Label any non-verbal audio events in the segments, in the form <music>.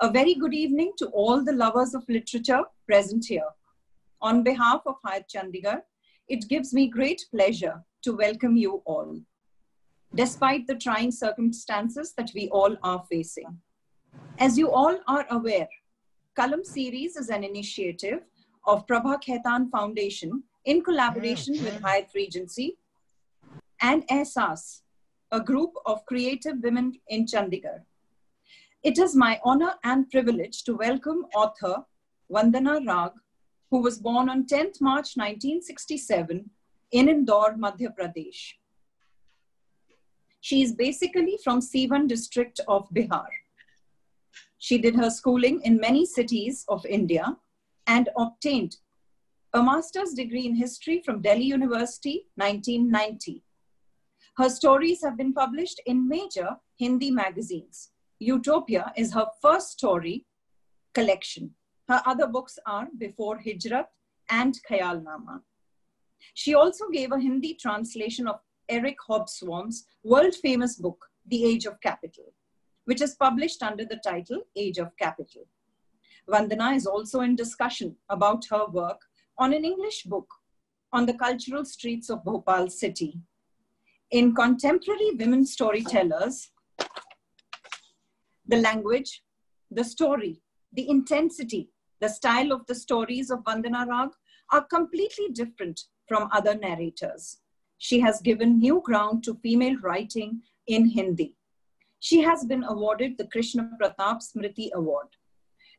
A very good evening to all the lovers of literature present here. On behalf of Hayat Chandigarh, it gives me great pleasure to welcome you all, despite the trying circumstances that we all are facing. As you all are aware, Kalam series is an initiative of Prabha Khaitan Foundation in collaboration with Hyatt Regency and Ehsas, a group of creative women in Chandigarh. It is my honor and privilege to welcome author Vandana Rag, who was born on 10th March 1967 in Indore, Madhya Pradesh. She is basically from Siwan district of Bihar. She did her schooling in many cities of India and obtained a master's degree in history from Delhi University, 1990. Her stories have been published in major Hindi magazines. Utopia is her first story collection. Her other books are Before Hijrat and Khayal Nama. She also gave a Hindi translation of Eric Hobsbawm's world famous book, The Age of Capital, which is published under the title Age of Capital. Vandana is also in discussion about her work on an English book on the cultural streets of Bhopal city. In contemporary women storytellers, the language, the story, the intensity, the style of the stories of Vandana Rag are completely different from other narrators. She has given new ground to female writing in Hindi. She has been awarded the Krishna Pratap Smriti Award.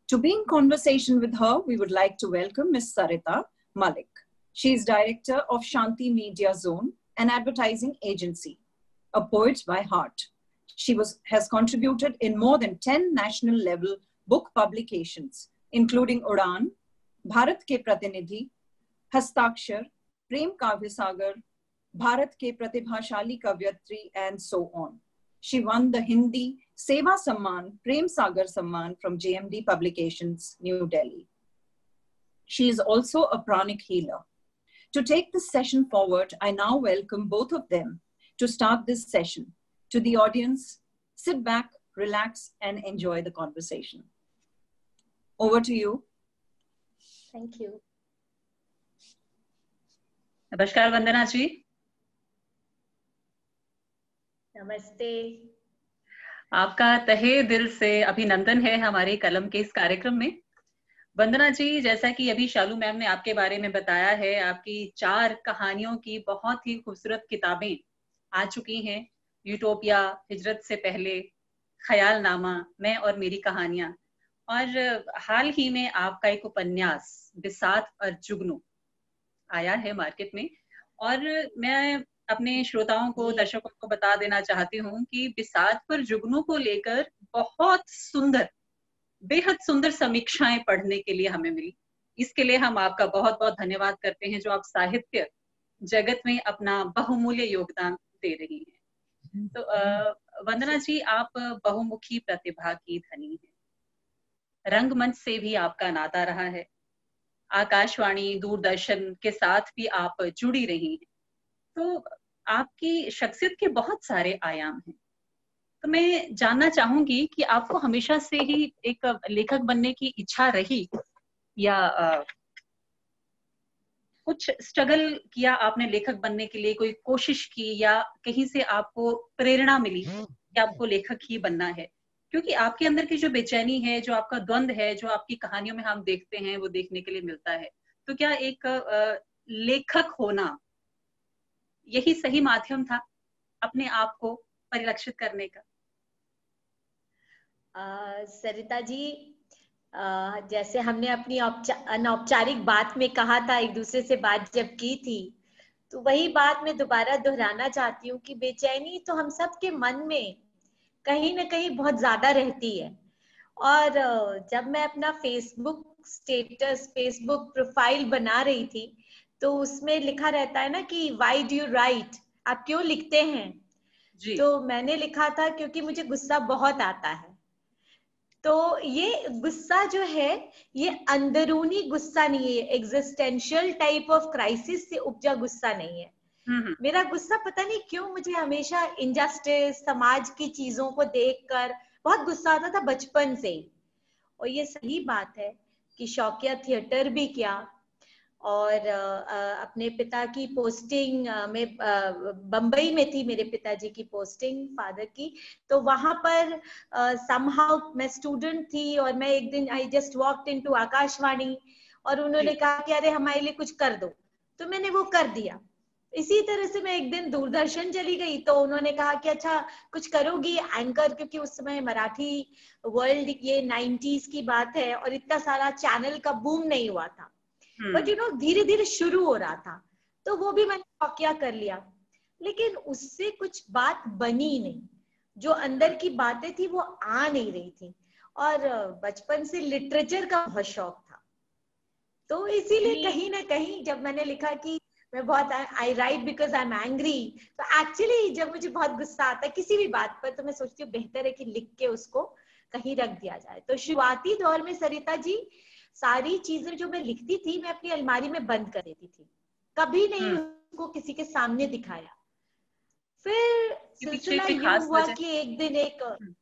To be in conversation with her, we would like to welcome Ms. Sarita Malik. She is director of Shanti Media Zone, an advertising agency, a poet by heart. She was, has contributed in more than 10 national level book publications, including Udan, Bharat Ke Pratinidhi, Hastakshar, Prem Kavya Sagar, Bharat Ke Pratibhashali Kavyatri, and so on. She won the Hindi Seva Samman, Prem Sagar Samman from JMD Publications, New Delhi. She is also a pranic healer. To take this session forward, I now welcome both of them to start this session. To the audience, sit back, relax, and enjoy the conversation. Over to you. Thank you. नमस्कार वंदना जी नमस्ते आपका तहे दिल से अभिनंदन है हमारे कलम के इस कार्यक्रम में वंदना जी जैसा कि अभी शालू मैम ने आपके बारे में बताया है आपकी चार कहानियों की बहुत ही खूबसूरत किताबें आ चुकी हैं यूटोपिया, हिजरत से पहले ख्याल नामा मैं और मेरी कहानियाँ। और हाल ही में आपका एक उपन्यास, बिसात और जुगनू, आया है मार्केट में। और मैं अपने श्रोताओं को, दर्शकों को बता देना चाहती हूँ कि बिसात पर जुगनू को लेकर बहुत सुंदर, बेहद सुंदर समीक्षाएँ पढ़ने के लिए हमें मिली। इसके लिए हम आपका बहुत बहुत धन्यवाद करते हैं जो आप साहित्य जगत में अपना बहुमूल्य योगदान दे रही हैं। तो वंदना जी, आप बहुमुखी प्रतिभा की धनी हैं। रंगमंच से भी आपका नाता रहा है। आकाशवाणी दूरदर्शन के साथ भी आप जुड़ी रही हैं। तो आपकी शख्सियत के बहुत सारे आयाम हैं। तो मैं जानना चाहूँगी कि आपको हमेशा से ही एक लेखक बनने की इच्छा रही या कुछ स्ट्रगल किया आपने लेखक बनने के लिए कोई कोशिश की या कहीं से आपको प्रेरणा मिली कि आपको लेखक ही बनना है? क्योंकि आपके अंदर की जो बेचैनी है जो आपका द्वंद है जो आपकी कहानियों में हम देखते हैं वो देखने के लिए मिलता है। तो क्या एक लेखक होना यही सही माध्यम था अपने आप को परिलक्षित करने का? आ, सरिता जी जैसे हमने अपनी अनौपचारिक बात में कहा था एक दूसरे से बात जब की थी तो वही बात मैं दोबारा दोहराना चाहती हूँ कि बेचैनी तो हम सब के मन में कहीं ना कहीं बहुत ज़्यादा रहती है। और जब मैं अपना फेसबुक स्टेटस फेसबुक प्रोफ़ाइल बना रही थी तो उसमें लिखा रहता है ना कि वाई डू यू राइट आप क्यों लिखते हैं? जी. तो मैंने लिखा था क्योंकि मुझे गुस्सा बहुत आता है। तो ये गुस्सा जो है ये अंदरूनी गुस्सा नहीं है एग्जिस्टेंशियल टाइप ऑफ़ क्राइसिस से उपजा गुस्सा नहीं है। मेरा गुस्सा पता नहीं क्यों मुझे हमेशा इनजस्टिस समाज की चीज़ों को देखकर बहुत गुस्सा आता था बचपन से और ये सही बात है कि शौकिया थिएटर भी किया और अपने पिता की पोस्टिंग में बम्बई में थी मेरे पिताजी की पोस्टिंग फादर की। तो वहाँ पर समहाउ मैं स्टूडेंट थी और मैं एक दिन I just walk into Akashvani और उन्होंने कहा कि अरे हमारे लिए कुछ कर दो। तो मैंने वो कर दिया। इसी तरह से मैं एक दिन दूरदर्शन चली गई तो उन्होंने कहा कि अच्छा कुछ करोगी एंकर क्योंकि उस समय मराठी वर्ल्ड ये नाइन्टीज की बात है और इतना सारा चैनल का बूम नहीं हुआ था। बट यू नो धीरे धीरे शुरू हो रहा था। तो वो भी मैंने वाक्या कर लिया। लेकिन उससे कुछ बात बनी नहीं। जो अंदर की बातें थी वो आ नहीं रही थी। और बचपन से लिटरेचर का बहुत शौक था। तो इसीलिए कहीं ना कहीं जब मैंने लिखा कि मैं बहुत I write because I am angry तो एक्चुअली जब मुझे बहुत गुस्सा आता है किसी भी बात पर तो मैं सोचती हूँ बेहतर है कि लिख के उसको कहीं रख दिया जाए। तो शुरुआती दौर में सरिता जी सारी चीज़ें जो मैं लिखती थी मैं अपनी अलमारी में बंद कर देती थी। कभी नहीं हम्म। उसको किसी के सामने दिखाया। फिर सिलसिला यूँ हुआ कि एक दिन एक हम्म।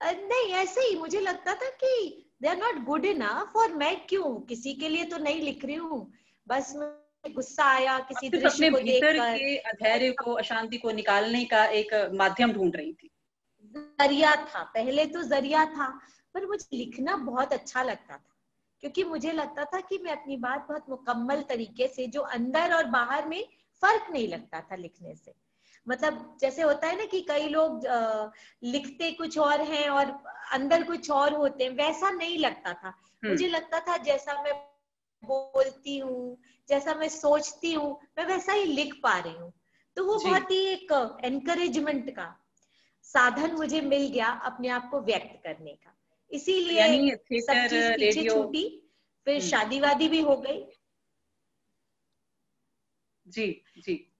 नहीं ऐसे ही मुझे लगता था कि they are not good enough और मैं क्यों? किसी के लिए तो नहीं लिख रही हूँ। बस गुस्सा आया किसी दृश्य को देखकर। धैर्य को अशांति को निकालने का एक माध्यम ढूंढ रही थी। ज़रिया था पहले तो ज़रिया था पर मुझे लिखना बहुत अच्छा लगता था। क्योंकि मुझे लगता था कि मैं अपनी बात बहुत मुकम्मल तरीके से जो अंदर और बाहर में फ़र्क नहीं लगता था लिखने से। मतलब जैसे होता है ना कि कई लोग लिखते कुछ और हैं और अंदर कुछ और होते हैं वैसा नहीं लगता था। हम्म। मुझे लगता था जैसा मैं बोलती हूँ जैसा मैं सोचती हूँ मैं वैसा ही लिख पा रही हूँ। तो वो बहुत ही एक एनकरेजमेंट का साधन मुझे मिल गया अपने आप को व्यक्त करने का। इसीलिए सब चीज़ पीछे छूटी फिर हम्म। शादी वादी भी हो गई। जी जी।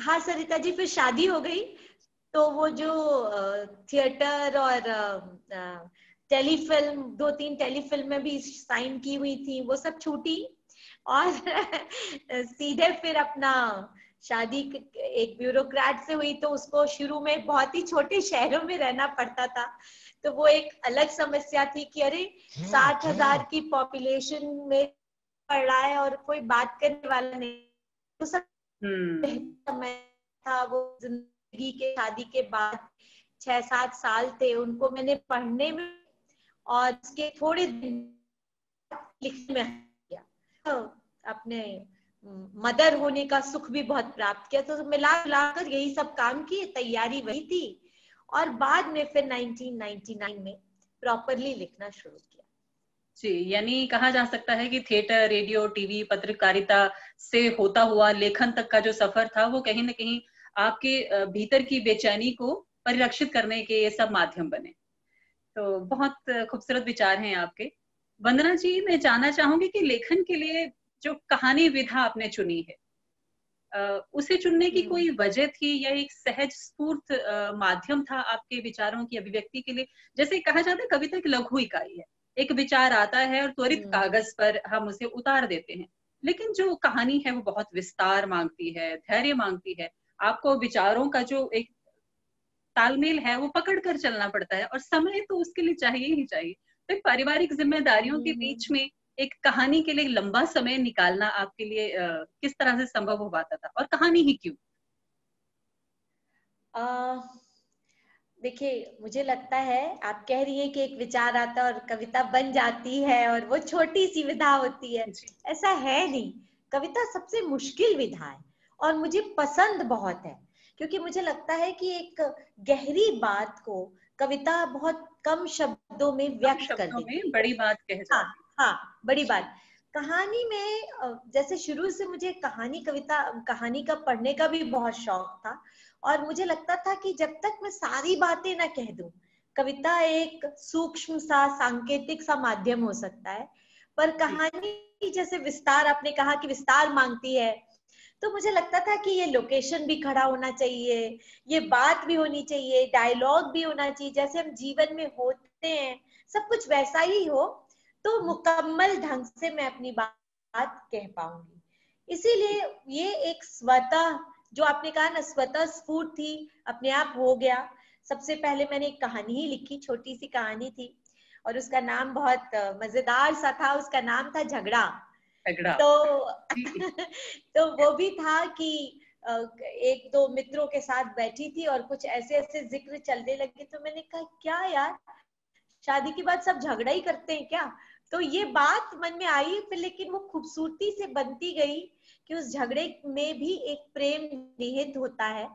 हाँ सरिता जी फिर शादी हो गई। तो वो जो थिएटर और टेलीफिल्म दो तीन टेलीफिल्म में भी साइन की हुई थी वो सब छूटी। और <laughs> सीधे फिर अपना शादी एक ब्यूरोक्रेट से हुई तो उसको शुरू में बहुत ही छोटे शहरों में रहना पड़ता था। तो वो एक अलग समस्या थी कि अरे साठ हज़ार की पॉपुलेशन में पड़ रहा है और कोई बात करने वाला नहीं। तो सब हम्म। समय था वो ज़िंदगी के शादी के बाद छह सात साल थे उनको मैंने पढ़ने में और उसके थोड़े दिन लिखने में किया। तो अपने मदर होने का सुख भी बहुत प्राप्त किया। तो मिला मिलाकर यही सब काम की तैयारी वही थी। और बाद में फिर 1999 में प्रॉपरली लिखना शुरू किया। जी, यानी कहा जा सकता है कि थिएटर रेडियो टीवी पत्रकारिता से होता हुआ लेखन तक का जो सफ़र था, वो कहीं ना कहीं आपके भीतर की बेचैनी को परिरक्षित करने के ये सब माध्यम बने। तो बहुत खूबसूरत विचार हैं आपके। वंदना जी, मैं जानना चाहूँगी कि लेखन के लिए जो कहानी विधा आपने चुनी है उसे चुनने की कोई हम्म। वजह थी या एक सहज स्फूर्त माध्यम था आपके विचारों की अभिव्यक्ति के लिए जैसे कहा जाता है कविता एक लघु इकाई है एक विचार आता है और त्वरित हम्म। कागज़ पर हम उसे उतार देते हैं लेकिन जो कहानी है वो बहुत विस्तार मांगती है धैर्य मांगती है आपको विचारों का जो एक तालमेल है वो पकड़ कर चलना पड़ता है और समय तो उसके लिए चाहिए ही चाहिए तो पारिवारिक जिम्मेदारियों के बीच हम्म। में एक कहानी के लिए लंबा समय निकालना आपके लिए आ, किस तरह से संभव हो पाता था? और कहानी ही क्यों? देखिए मुझे लगता है आप कह रही हैं कि एक विचार आता है और कविता बन जाती है और वो छोटी सी विधा होती है। ऐसा है नहीं। कविता सबसे मुश्किल विधा है और मुझे पसंद बहुत है क्योंकि मुझे लगता है कि एक गहरी बात को कविता बहुत कम शब्दों में व्यक्त कर देती बड़ी बात कह हाँ। हाँ बड़ी बात। कहानी में जैसे शुरू से मुझे कहानी कविता कहानी का पढ़ने का भी बहुत शौक था और मुझे लगता था कि जब तक मैं सारी बातें ना कह दूँ कविता एक सूक्ष्म सा सांकेतिक सा माध्यम हो सकता है। पर कहानी जैसे विस्तार आपने कहा कि विस्तार मांगती है तो मुझे लगता था कि ये लोकेशन भी खड़ा होना चाहिए ये बात भी होनी चाहिए डायलॉग भी होना चाहिए जैसे हम जीवन में होते हैं सब कुछ वैसा ही हो तो मुकम्मल ढंग से मैं अपनी बात कह पाऊँगी। इसीलिए ये एक स्वतः जो आपने कहा ना स्वतः स्फूर्त थी अपने आप हो गया। सबसे पहले मैंने एक कहानी ही लिखी छोटी सी कहानी थी और उसका नाम बहुत मज़ेदार सा था उसका नाम था झगड़ा। तो <laughs> तो वो भी था कि एक दो मित्रों के साथ बैठी थी और कुछ ऐसे ऐसे ज़िक्र चलने लगे तो मैंने कहा क्या यार शादी के बाद सब झगड़ा ही करते हैं क्या? तो ये बात मन में आई फिर लेकिन वो खूबसूरती से बनती गई कि उस झगड़े में भी एक प्रेम निहित होता है।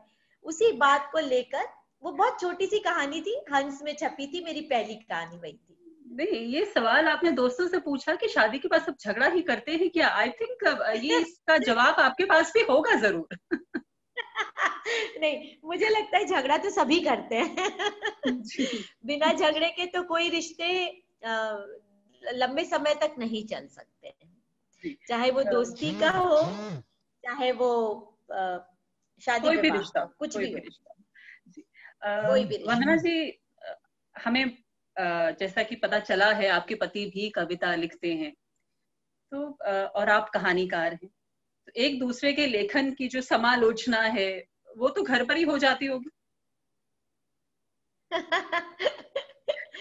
उसी बात को लेकर वो बहुत छोटी सी कहानी थी हंस में छपी थी मेरी पहली कहानी वही थी। नहीं ये सवाल आपने दोस्तों से पूछा कि शादी के बाद सब झगड़ा ही करते हैं क्या? आई थिंक ये <laughs> इसका जवाब आपके पास भी होगा ज़रूर। नहीं मुझे लगता है झगड़ा तो सभी करते हैं। बिना झगड़े के तो कोई रिश्ते लंबे समय तक नहीं चल सकते। चाहे वो दोस्ती का हो चाहे वो शादी कोई भी रिश्ता कुछ भी रिश्ता कोई भी वंदना जी हमें जैसा कि पता चला है आपके पति भी कविता लिखते हैं। तो और आप कहानीकार हैं। तो एक दूसरे के लेखन की जो समालोचना है वो तो घर पर ही हो जाती होगी।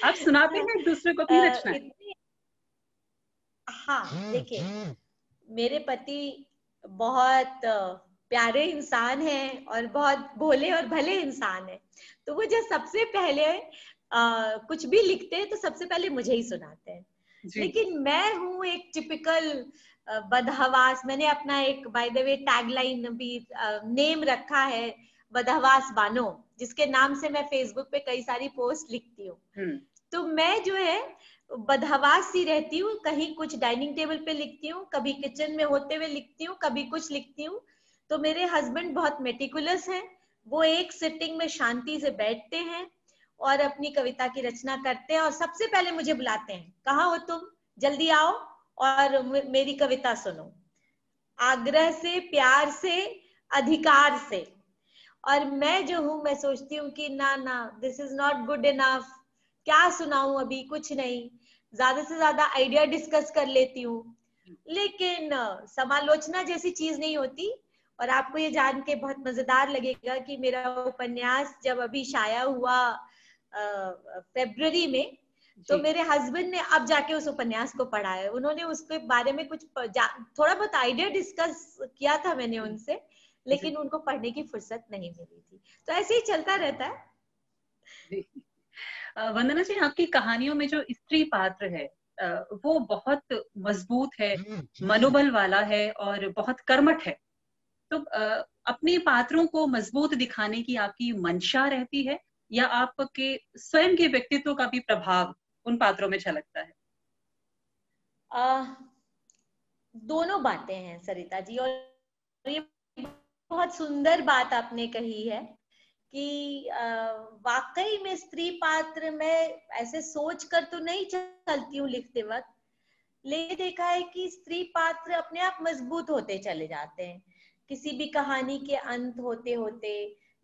आप सुनाते हैं एक दूसरे को अपनी रचना हाँ देखिए मेरे पति बहुत प्यारे इंसान हैं और बहुत भोले और भले इंसान हैं। तो वो जब सबसे पहले आ, कुछ भी लिखते हैं तो सबसे पहले मुझे ही सुनाते हैं। लेकिन मैं हूँ एक टिपिकल बदहवास मैंने अपना एक बाय द वे टैगलाइन भी नेम रखा है बदहवास बानो जिसके नाम से मैं फेसबुक पे कई सारी पोस्ट लिखती हूँ। हम्म। तो मैं जो है बदहवास सी रहती हूँ कहीं कुछ डाइनिंग टेबल पे लिखती हूँ कभी किचन में होते हुए लिखती हूँ कभी कुछ लिखती हूँ। तो मेरे हस्बैंड बहुत मेटिकुलस हैं वो एक सिटिंग में शांति से बैठते हैं और अपनी कविता की रचना करते हैं और सबसे पहले मुझे बुलाते हैं कहा हो तुम? जल्दी आओ। और मेरी कविता सुनो। आग्रह से, प्यार से, अधिकार से। और मैं जो हूँ, मैं सोचती हूँ कि ना ना this is not good enough क्या सुनाऊ अभी? कुछ नहीं। ज़्यादा से ज़्यादा आइडिया डिस्कस कर लेती हूँ। लेकिन, समालोचना जैसी चीज़ नहीं होती। और आपको ये जान के बहुत मज़ेदार लगेगा कि मेरा उपन्यास जब अभी शाया हुआ फेब्रवरी में तो मेरे हस्बैंड ने अब जाके उस उपन्यास को पढ़ा है। उन्होंने उसके बारे में कुछ थोड़ा बहुत आइडिया डिस्कस किया था मैंने उनसे लेकिन उनको पढ़ने की फुर्सत नहीं मिली थी। तो ऐसे ही चलता रहता है। वंदना जी आपकी कहानियों में जो स्त्री पात्र है वो बहुत मज़बूत है मनोबल वाला है और बहुत कर्मठ है। तो अपने पात्रों को मज़बूत दिखाने की आपकी मंशा रहती है या आपके स्वयं के व्यक्तित्व का भी प्रभाव उन पात्रों में झलकता है? आ, दोनों बातें हैं सरिता जी और ये बहुत सुंदर बात आपने कही है कि वाकई में स्त्री पात्र में ऐसे सोच कर तो नहीं चलती हूँ लिखते वक्त ले देखा है कि स्त्री पात्र अपने आप मज़बूत होते चले जाते हैं। किसी भी कहानी के अंत होते होते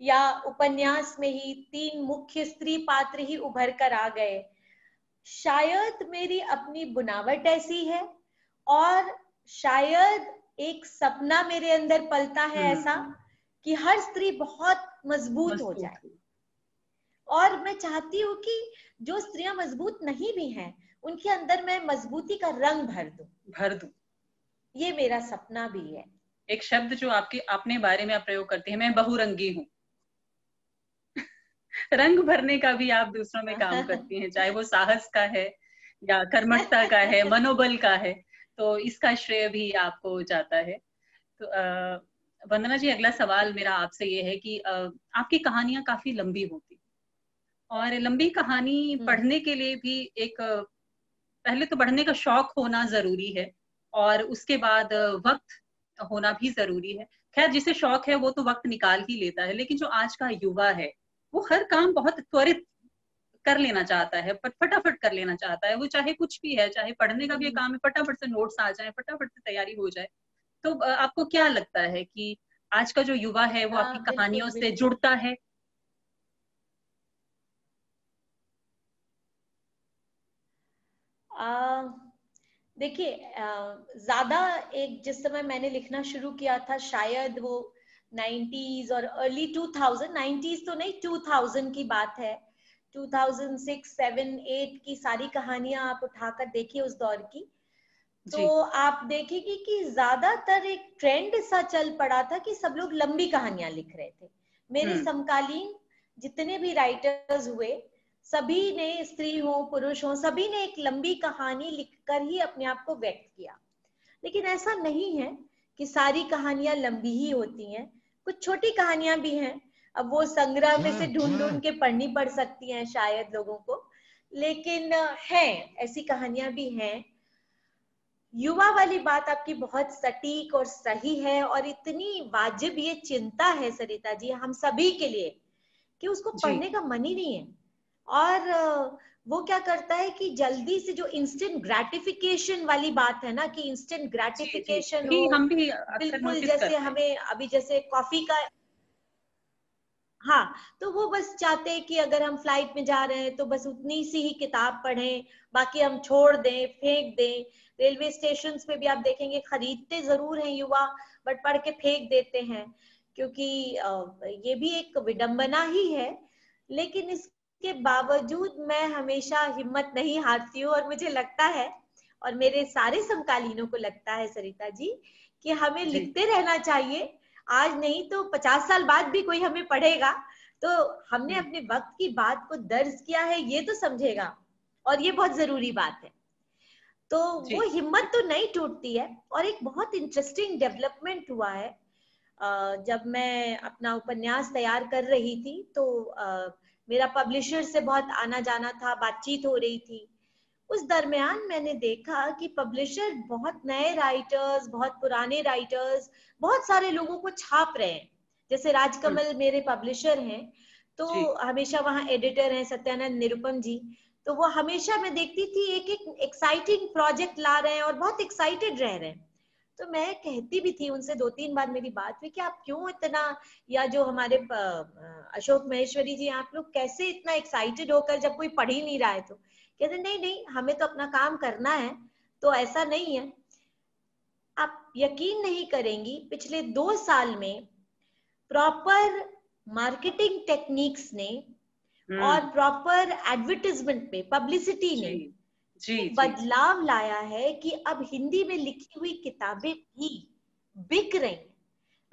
या उपन्यास में ही तीन मुख्य स्त्री पात्र ही उभर कर आ गए शायद मेरी अपनी बुनावट ऐसी है और शायद एक सपना मेरे अंदर पलता है हम्म। ऐसा कि हर स्त्री बहुत मज़बूत हो जाए। और मैं चाहती हूँ कि जो स्त्रियाँ मज़बूत नहीं भी हैं उनके अंदर मैं मजबूती का रंग भर दू। भर दू। ये मेरा सपना भी है। एक शब्द जो आपके अपने बारे में आप प्रयोग करते हैं मैं बहुरंगी हूँ। रंग भरने का भी आप दूसरों में काम <laughs> करती हैं चाहे वो साहस का है या कर्मठता का है मनोबल का है तो इसका श्रेय भी आपको जाता है तो वंदना जी अगला सवाल मेरा आपसे ये है कि आ, आपकी कहानियाँ काफ़ी लंबी होती और लंबी कहानी हम्म। पढ़ने के लिए भी एक पहले तो पढ़ने का शौक होना ज़रूरी है और उसके बाद वक्त होना भी ज़रूरी है खैर जिसे शौक है वो तो वक्त निकाल ही लेता है लेकिन जो आज का युवा है वो हर काम बहुत त्वरित कर लेना चाहता है फटाफट कर लेना चाहता है। वो चाहे कुछ भी है चाहे पढ़ने का भी हम्म। काम है फटाफट से नोट्स आ जाए फटाफट से तैयारी हो जाए। तो आपको क्या लगता है कि आज का जो युवा है वो आपकी हाँ, कहानियों से जुड़ता है? देखिए ज़्यादा एक जिस समय मैंने लिखना शुरू किया था शायद वो 90s और अर्ली 2000 90s तो नहीं 2000 की बात है। 2006, 7, 8 की सारी कहानियाँ आप उठाकर देखिए उस दौर की। तो आप देखेंगे कि ज़्यादातर एक ट्रेंड सा चल पड़ा था कि सब लोग लंबी कहानियाँ लिख रहे थे। मेरे हम्म। समकालीन जितने भी राइटर्स हुए सभी ने स्त्री हो पुरुष हो सभी ने एक लंबी कहानी लिखकर ही अपने आप को व्यक्त किया। लेकिन ऐसा नहीं है कि सारी कहानियाँ लंबी ही होती हैं। कुछ छोटी कहानियाँ भी हैं। अब वो संग्रह में से ढूंढ ढूंढ के पढ़नी पड़ सकती हैं शायद लोगों को। लेकिन है ऐसी कहानियाँ भी हैं। युवा वाली बात आपकी बहुत सटीक और सही है और इतनी वाजिब ये चिंता है सरिता जी हम सभी के लिए कि उसको पढ़ने का मन ही नहीं है। और वो क्या करता है कि जल्दी से जो इंस्टेंट ग्रेटिफिकेशन वाली बात है ना कि इंस्टेंट ग्रेटिफिकेशन हो हम भी बिल्कुल जैसे हमें अभी जैसे कॉफ़ी का हाँ तो वो बस चाहते हैं कि अगर हम फ़्लाइट में जा रहे हैं तो बस उतनी सी ही किताब पढ़ें बाकी हम छोड़ दें फेंक दें। रेलवे स्टेशन पे भी आप देखेंगे खरीदते ज़रूर हैं युवा बट पढ़ के फेंक देते हैं क्योंकि ये भी एक विडंबना ही है लेकिन इसके बावजूद मैं हमेशा हिम्मत नहीं हारती हूँ और मुझे लगता है और मेरे सारे समकालीनों को लगता है सरिता जी कि हमें जी. लिखते रहना चाहिए। आज नहीं तो पचास साल बाद भी कोई हमें पढ़ेगा। तो हमने। अपने वक्त की बात को दर्ज किया है ये तो समझेगा और ये बहुत ज़रूरी बात है। तो वो हिम्मत तो नहीं टूटती है और एक बहुत इंटरेस्टिंग डेवलपमेंट हुआ है। जब मैं अपना उपन्यास तैयार कर रही थी तो मेरा पब्लिशर से बहुत आना जाना था बातचीत हो रही थी। उस दरमियान मैंने देखा कि पब्लिशर बहुत नए राइटर्स बहुत पुराने राइटर्स बहुत सारे लोगों को छाप रहे हैं। जैसे राजकमल। मेरे पब्लिशर हैं तो हमेशा वहाँ एडिटर हैं सत्यानंद निरुपम जी। तो वो हमेशा मैं देखती थी एक एक एक्साइटिंग प्रोजेक्ट ला रहे हैं और बहुत एक्साइटेड रह रहे हैं। तो मैं कहती भी थी उनसे दो तीन बार मेरी बात हुई कि आप क्यों इतना या जो हमारे अशोक महेश्वरी जी आप लोग कैसे इतना एक्साइटेड होकर जब कोई पढ़ ही नहीं रहा है तो। कहते नहीं नहीं हमें तो अपना काम करना है तो ऐसा नहीं है। आप यकीन नहीं करेंगी पिछले दो साल में प्रॉपर मार्केटिंग टेक्निक्स ने हम्म। और प्रॉपर एडवर्टीजमेंट में पब्लिसिटी ने जी, जी, बदलाव लाया है कि अब हिंदी में लिखी हुई किताबें भी बिक रही हैं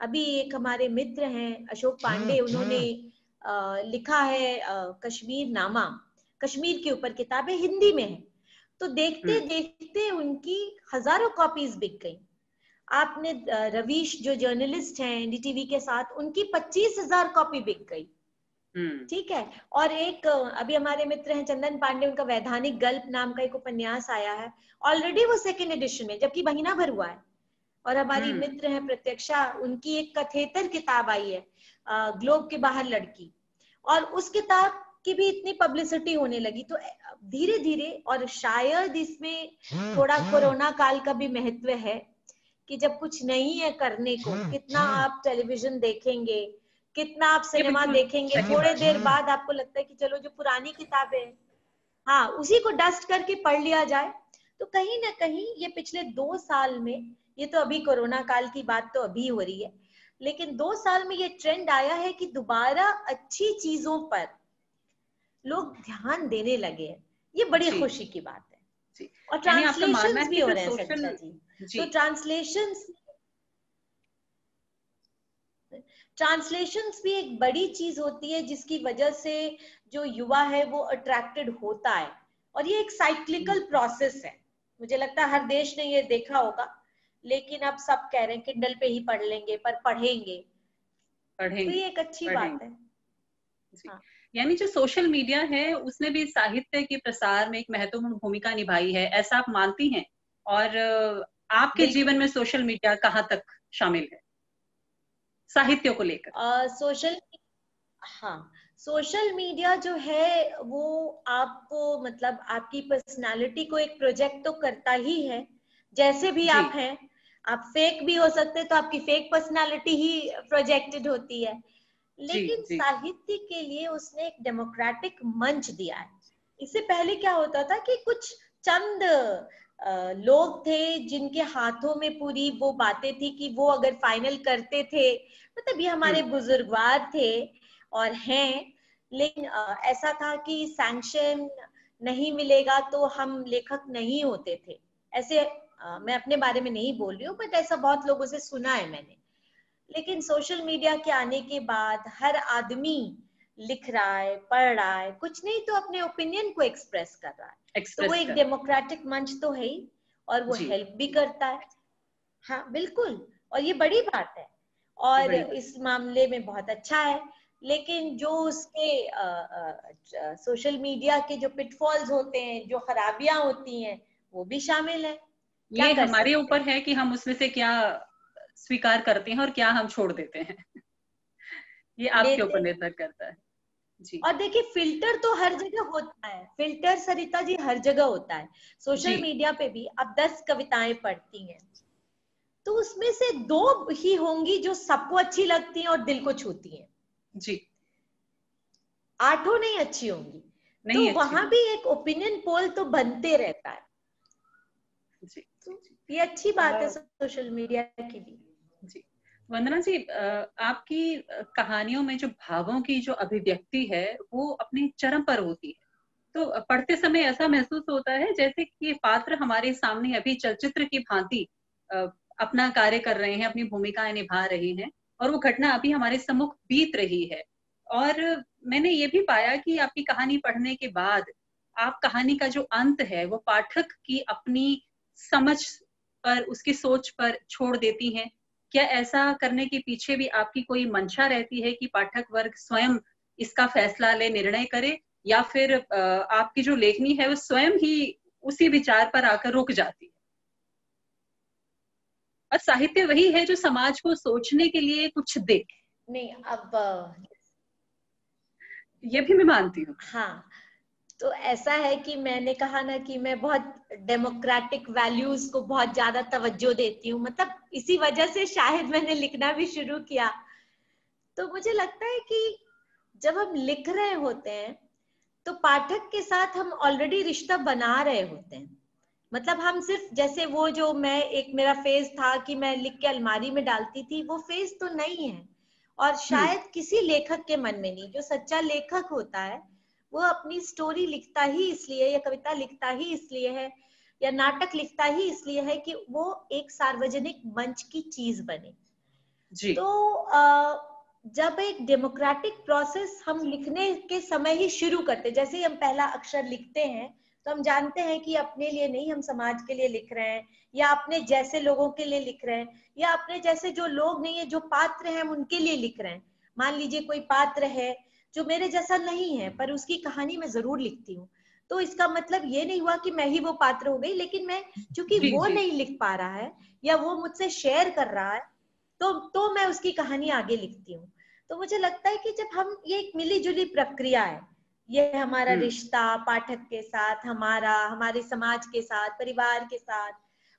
अभी एक हमारे मित्र हैं अशोक पांडे हम्म, उन्होंने आ। लिखा है आ, कश्मीर नामा कश्मीर के ऊपर किताबें हिंदी में है तो देखते हम्म। देखते उनकी हज़ारों कॉपीज बिक गई आपने रवीश जो जर्नलिस्ट हैं एनडीटीवी के साथ उनकी पच्चीस हज़ार कॉपी बिक गई। ठीक है? और एक अभी हमारे मित्र हैं चंदन पांडे उनका वैधानिक गल्प नाम का एक उपन्यास आया है। ऑलरेडी वो सेकेंड एडिशन में जबकि महीना भर हुआ है। और हमारी हम्म। मित्र हैं प्रत्यक्षा उनकी एक कथेतर किताब आई है ग्लोब के बाहर लड़की। और उस किताब की भी इतनी पब्लिसिटी होने लगी तो धीरे धीरे और शायद इसमें हम्म, थोड़ा हम्म। कोरोना काल का भी महत्व है कि जब कुछ नहीं है करने को हम्म, कितना आप टेलीविज़न देखेंगे कितना आप सिनेमा देखेंगे थोड़े देर बाद आपको लगता है कि चलो जो पुरानी किताबें हाँ उसी को डस्ट करके पढ़ लिया जाए। तो कहीं ना कहीं ये पिछले दो साल में ये तो अभी कोरोना काल की बात तो अभी हो रही है लेकिन दो साल में ये ट्रेंड आया है कि दोबारा अच्छी चीज़ों पर लोग ध्यान देने लगे हैं। ये बड़ी खुशी की बात है। और ट्रांसलेशन भी हो रहे हैं जी। तो ट्रांसलेशन ट्रांसलेशन भी एक बड़ी चीज़ होती है जिसकी वजह से जो युवा है वो अट्रैक्टेड होता है। और ये एक साइक्लिकल प्रोसेस है। मुझे लगता है हर देश ने ये देखा होगा। लेकिन अब सब कह रहे हैं किंडल पे ही पढ़ लेंगे पर पढ़ेंगे। पढ़ेंगे। तो ये एक अच्छी बात है। हाँ। यानी जो सोशल मीडिया है उसने भी साहित्य के प्रसार में एक महत्वपूर्ण भूमिका निभाई है ऐसा आप मानती हैं? और आपके जीवन में सोशल मीडिया कहाँ तक शामिल है? साहित्य को लेकर। सोशल हाँ सोशल मीडिया जो है वो आपको मतलब आपकी पर्सनालिटी को एक प्रोजेक्ट तो करता ही है। जैसे भी आप हैं आप फेक भी हो सकते तो आपकी फेक पर्सनालिटी ही प्रोजेक्टेड होती है। लेकिन साहित्य के लिए उसने एक डेमोक्रेटिक मंच दिया है। इससे पहले क्या होता था कि कुछ चंद लोग थे जिनके हाथों में पूरी वो बातें थी कि वो अगर फाइनल करते थे मतलब ये हमारे बुजुर्गवार थे और हैं। लेकिन ऐसा था कि सैंक्शन नहीं मिलेगा तो हम लेखक नहीं होते थे। ऐसे मैं अपने बारे में नहीं बोल रही हूँ बट ऐसा बहुत लोगों से सुना है मैंने। लेकिन सोशल मीडिया के आने के बाद हर आदमी लिख रहा है पढ़ रहा है कुछ नहीं तो अपने ओपिनियन को एक्सप्रेस कर रहा है। तो वो एक डेमोक्रेटिक मंच तो है ही और वो हेल्प भी करता है। हाँ बिल्कुल। और ये बड़ी बात है। और इस मामले में बहुत अच्छा है। लेकिन जो उसके सोशल मीडिया के जो पिटफॉल्स होते हैं जो खराबियाँ होती हैं वो भी शामिल है। ये हमारे ऊपर है? कि हम उसमें से क्या स्वीकार करते हैं और क्या हम छोड़ देते हैं। <laughs> ये आपके ऊपर निर्भर करता है। जी। और देखिए फ़िल्टर तो हर जगह होता है। फ़िल्टर सरिता जी हर जगह होता है। सोशल मीडिया पे भी अब दस कविताएँ पढ़ती हैं तो उसमें से दो ही होंगी जो सबको अच्छी लगती हैं और दिल को छूती हैं। जी। आठों नहीं अच्छी होंगी। नहीं तो वहाँ भी एक ओपिनियन पोल तो बनते रहता है। जी, तो ये अच्छी बात है सोशल मीडिया की भी। जी वंदना जी आपकी कहानियों में जो भावों की जो अभिव्यक्ति है, वो अपने चरम पर होती है। तो पढ़ते समय ऐसा महसूस होता है, जैसे कि ये पात्र हमारे सामने अभी चलचित्र की भांति अपना कार्य कर रहे हैं, अपनी भूमिकाएँ निभा रहे हैं, और वो घटना अभी हमारे सम्मुख बीत रही है। और मैंने ये भी पाया कि आपकी कहानी पढ़ने के बाद, आप कहानी का जो अंत है, वो पाठक की अपनी समझ पर, उसकी सोच पर छोड़ देती हैं क्या ऐसा करने के पीछे भी आपकी कोई मंशा रहती है कि पाठक वर्ग स्वयं इसका फैसला ले निर्णय करे या फिर आपकी जो लेखनी है वो स्वयं ही उसी विचार पर आकर रुक जाती है? और साहित्य वही है जो समाज को सोचने के लिए कुछ दे। नहीं अब ये भी मैं मानती हूँ। हाँ तो ऐसा है कि मैंने कहा ना कि मैं बहुत डेमोक्रेटिक वैल्यूज़ को बहुत ज़्यादा तवज्जो देती हूँ। मतलब इसी वजह से शायद मैंने लिखना भी शुरू किया। तो मुझे लगता है कि जब हम लिख रहे होते हैं तो पाठक के साथ हम ऑलरेडी रिश्ता बना रहे होते हैं। मतलब हम सिर्फ़ जैसे वो जो मैं एक मेरा फ़ेज़ था कि मैं लिख के अलमारी में डालती थी वो फ़ेज़ तो नहीं है। और हम्म। शायद किसी लेखक के मन में नहीं जो सच्चा लेखक होता है वो अपनी स्टोरी लिखता ही इसलिए या कविता लिखता ही इसलिए है या नाटक लिखता ही इसलिए है कि वो एक सार्वजनिक मंच की चीज़ बने जी. तो आ, जब एक डेमोक्रेटिक प्रोसेस हम लिखने के समय ही शुरू करते जैसे ही हम पहला अक्षर लिखते हैं तो हम जानते हैं कि अपने लिए नहीं हम समाज के लिए लिख रहे हैं या अपने जैसे लोगों के लिए लिख रहे हैं या अपने जैसे जो लोग नहीं है जो पात्र हैं हम उनके लिए लिख रहे हैं मान लीजिए कोई पात्र है जो मेरे जैसा नहीं है पर उसकी कहानी मैं ज़रूर लिखती हूँ तो इसका मतलब ये नहीं हुआ कि मैं ही वो पात्र हो गई लेकिन मैं चूँकि वो जी. नहीं लिख पा रहा है या वो मुझसे शेयर कर रहा है तो तो मैं उसकी कहानी आगे लिखती हूँ तो मुझे लगता है कि जब हम ये एक मिली जुली प्रक्रिया है ये हमारा हम्म। रिश्ता पाठक के साथ हमारा हमारे समाज के साथ परिवार के साथ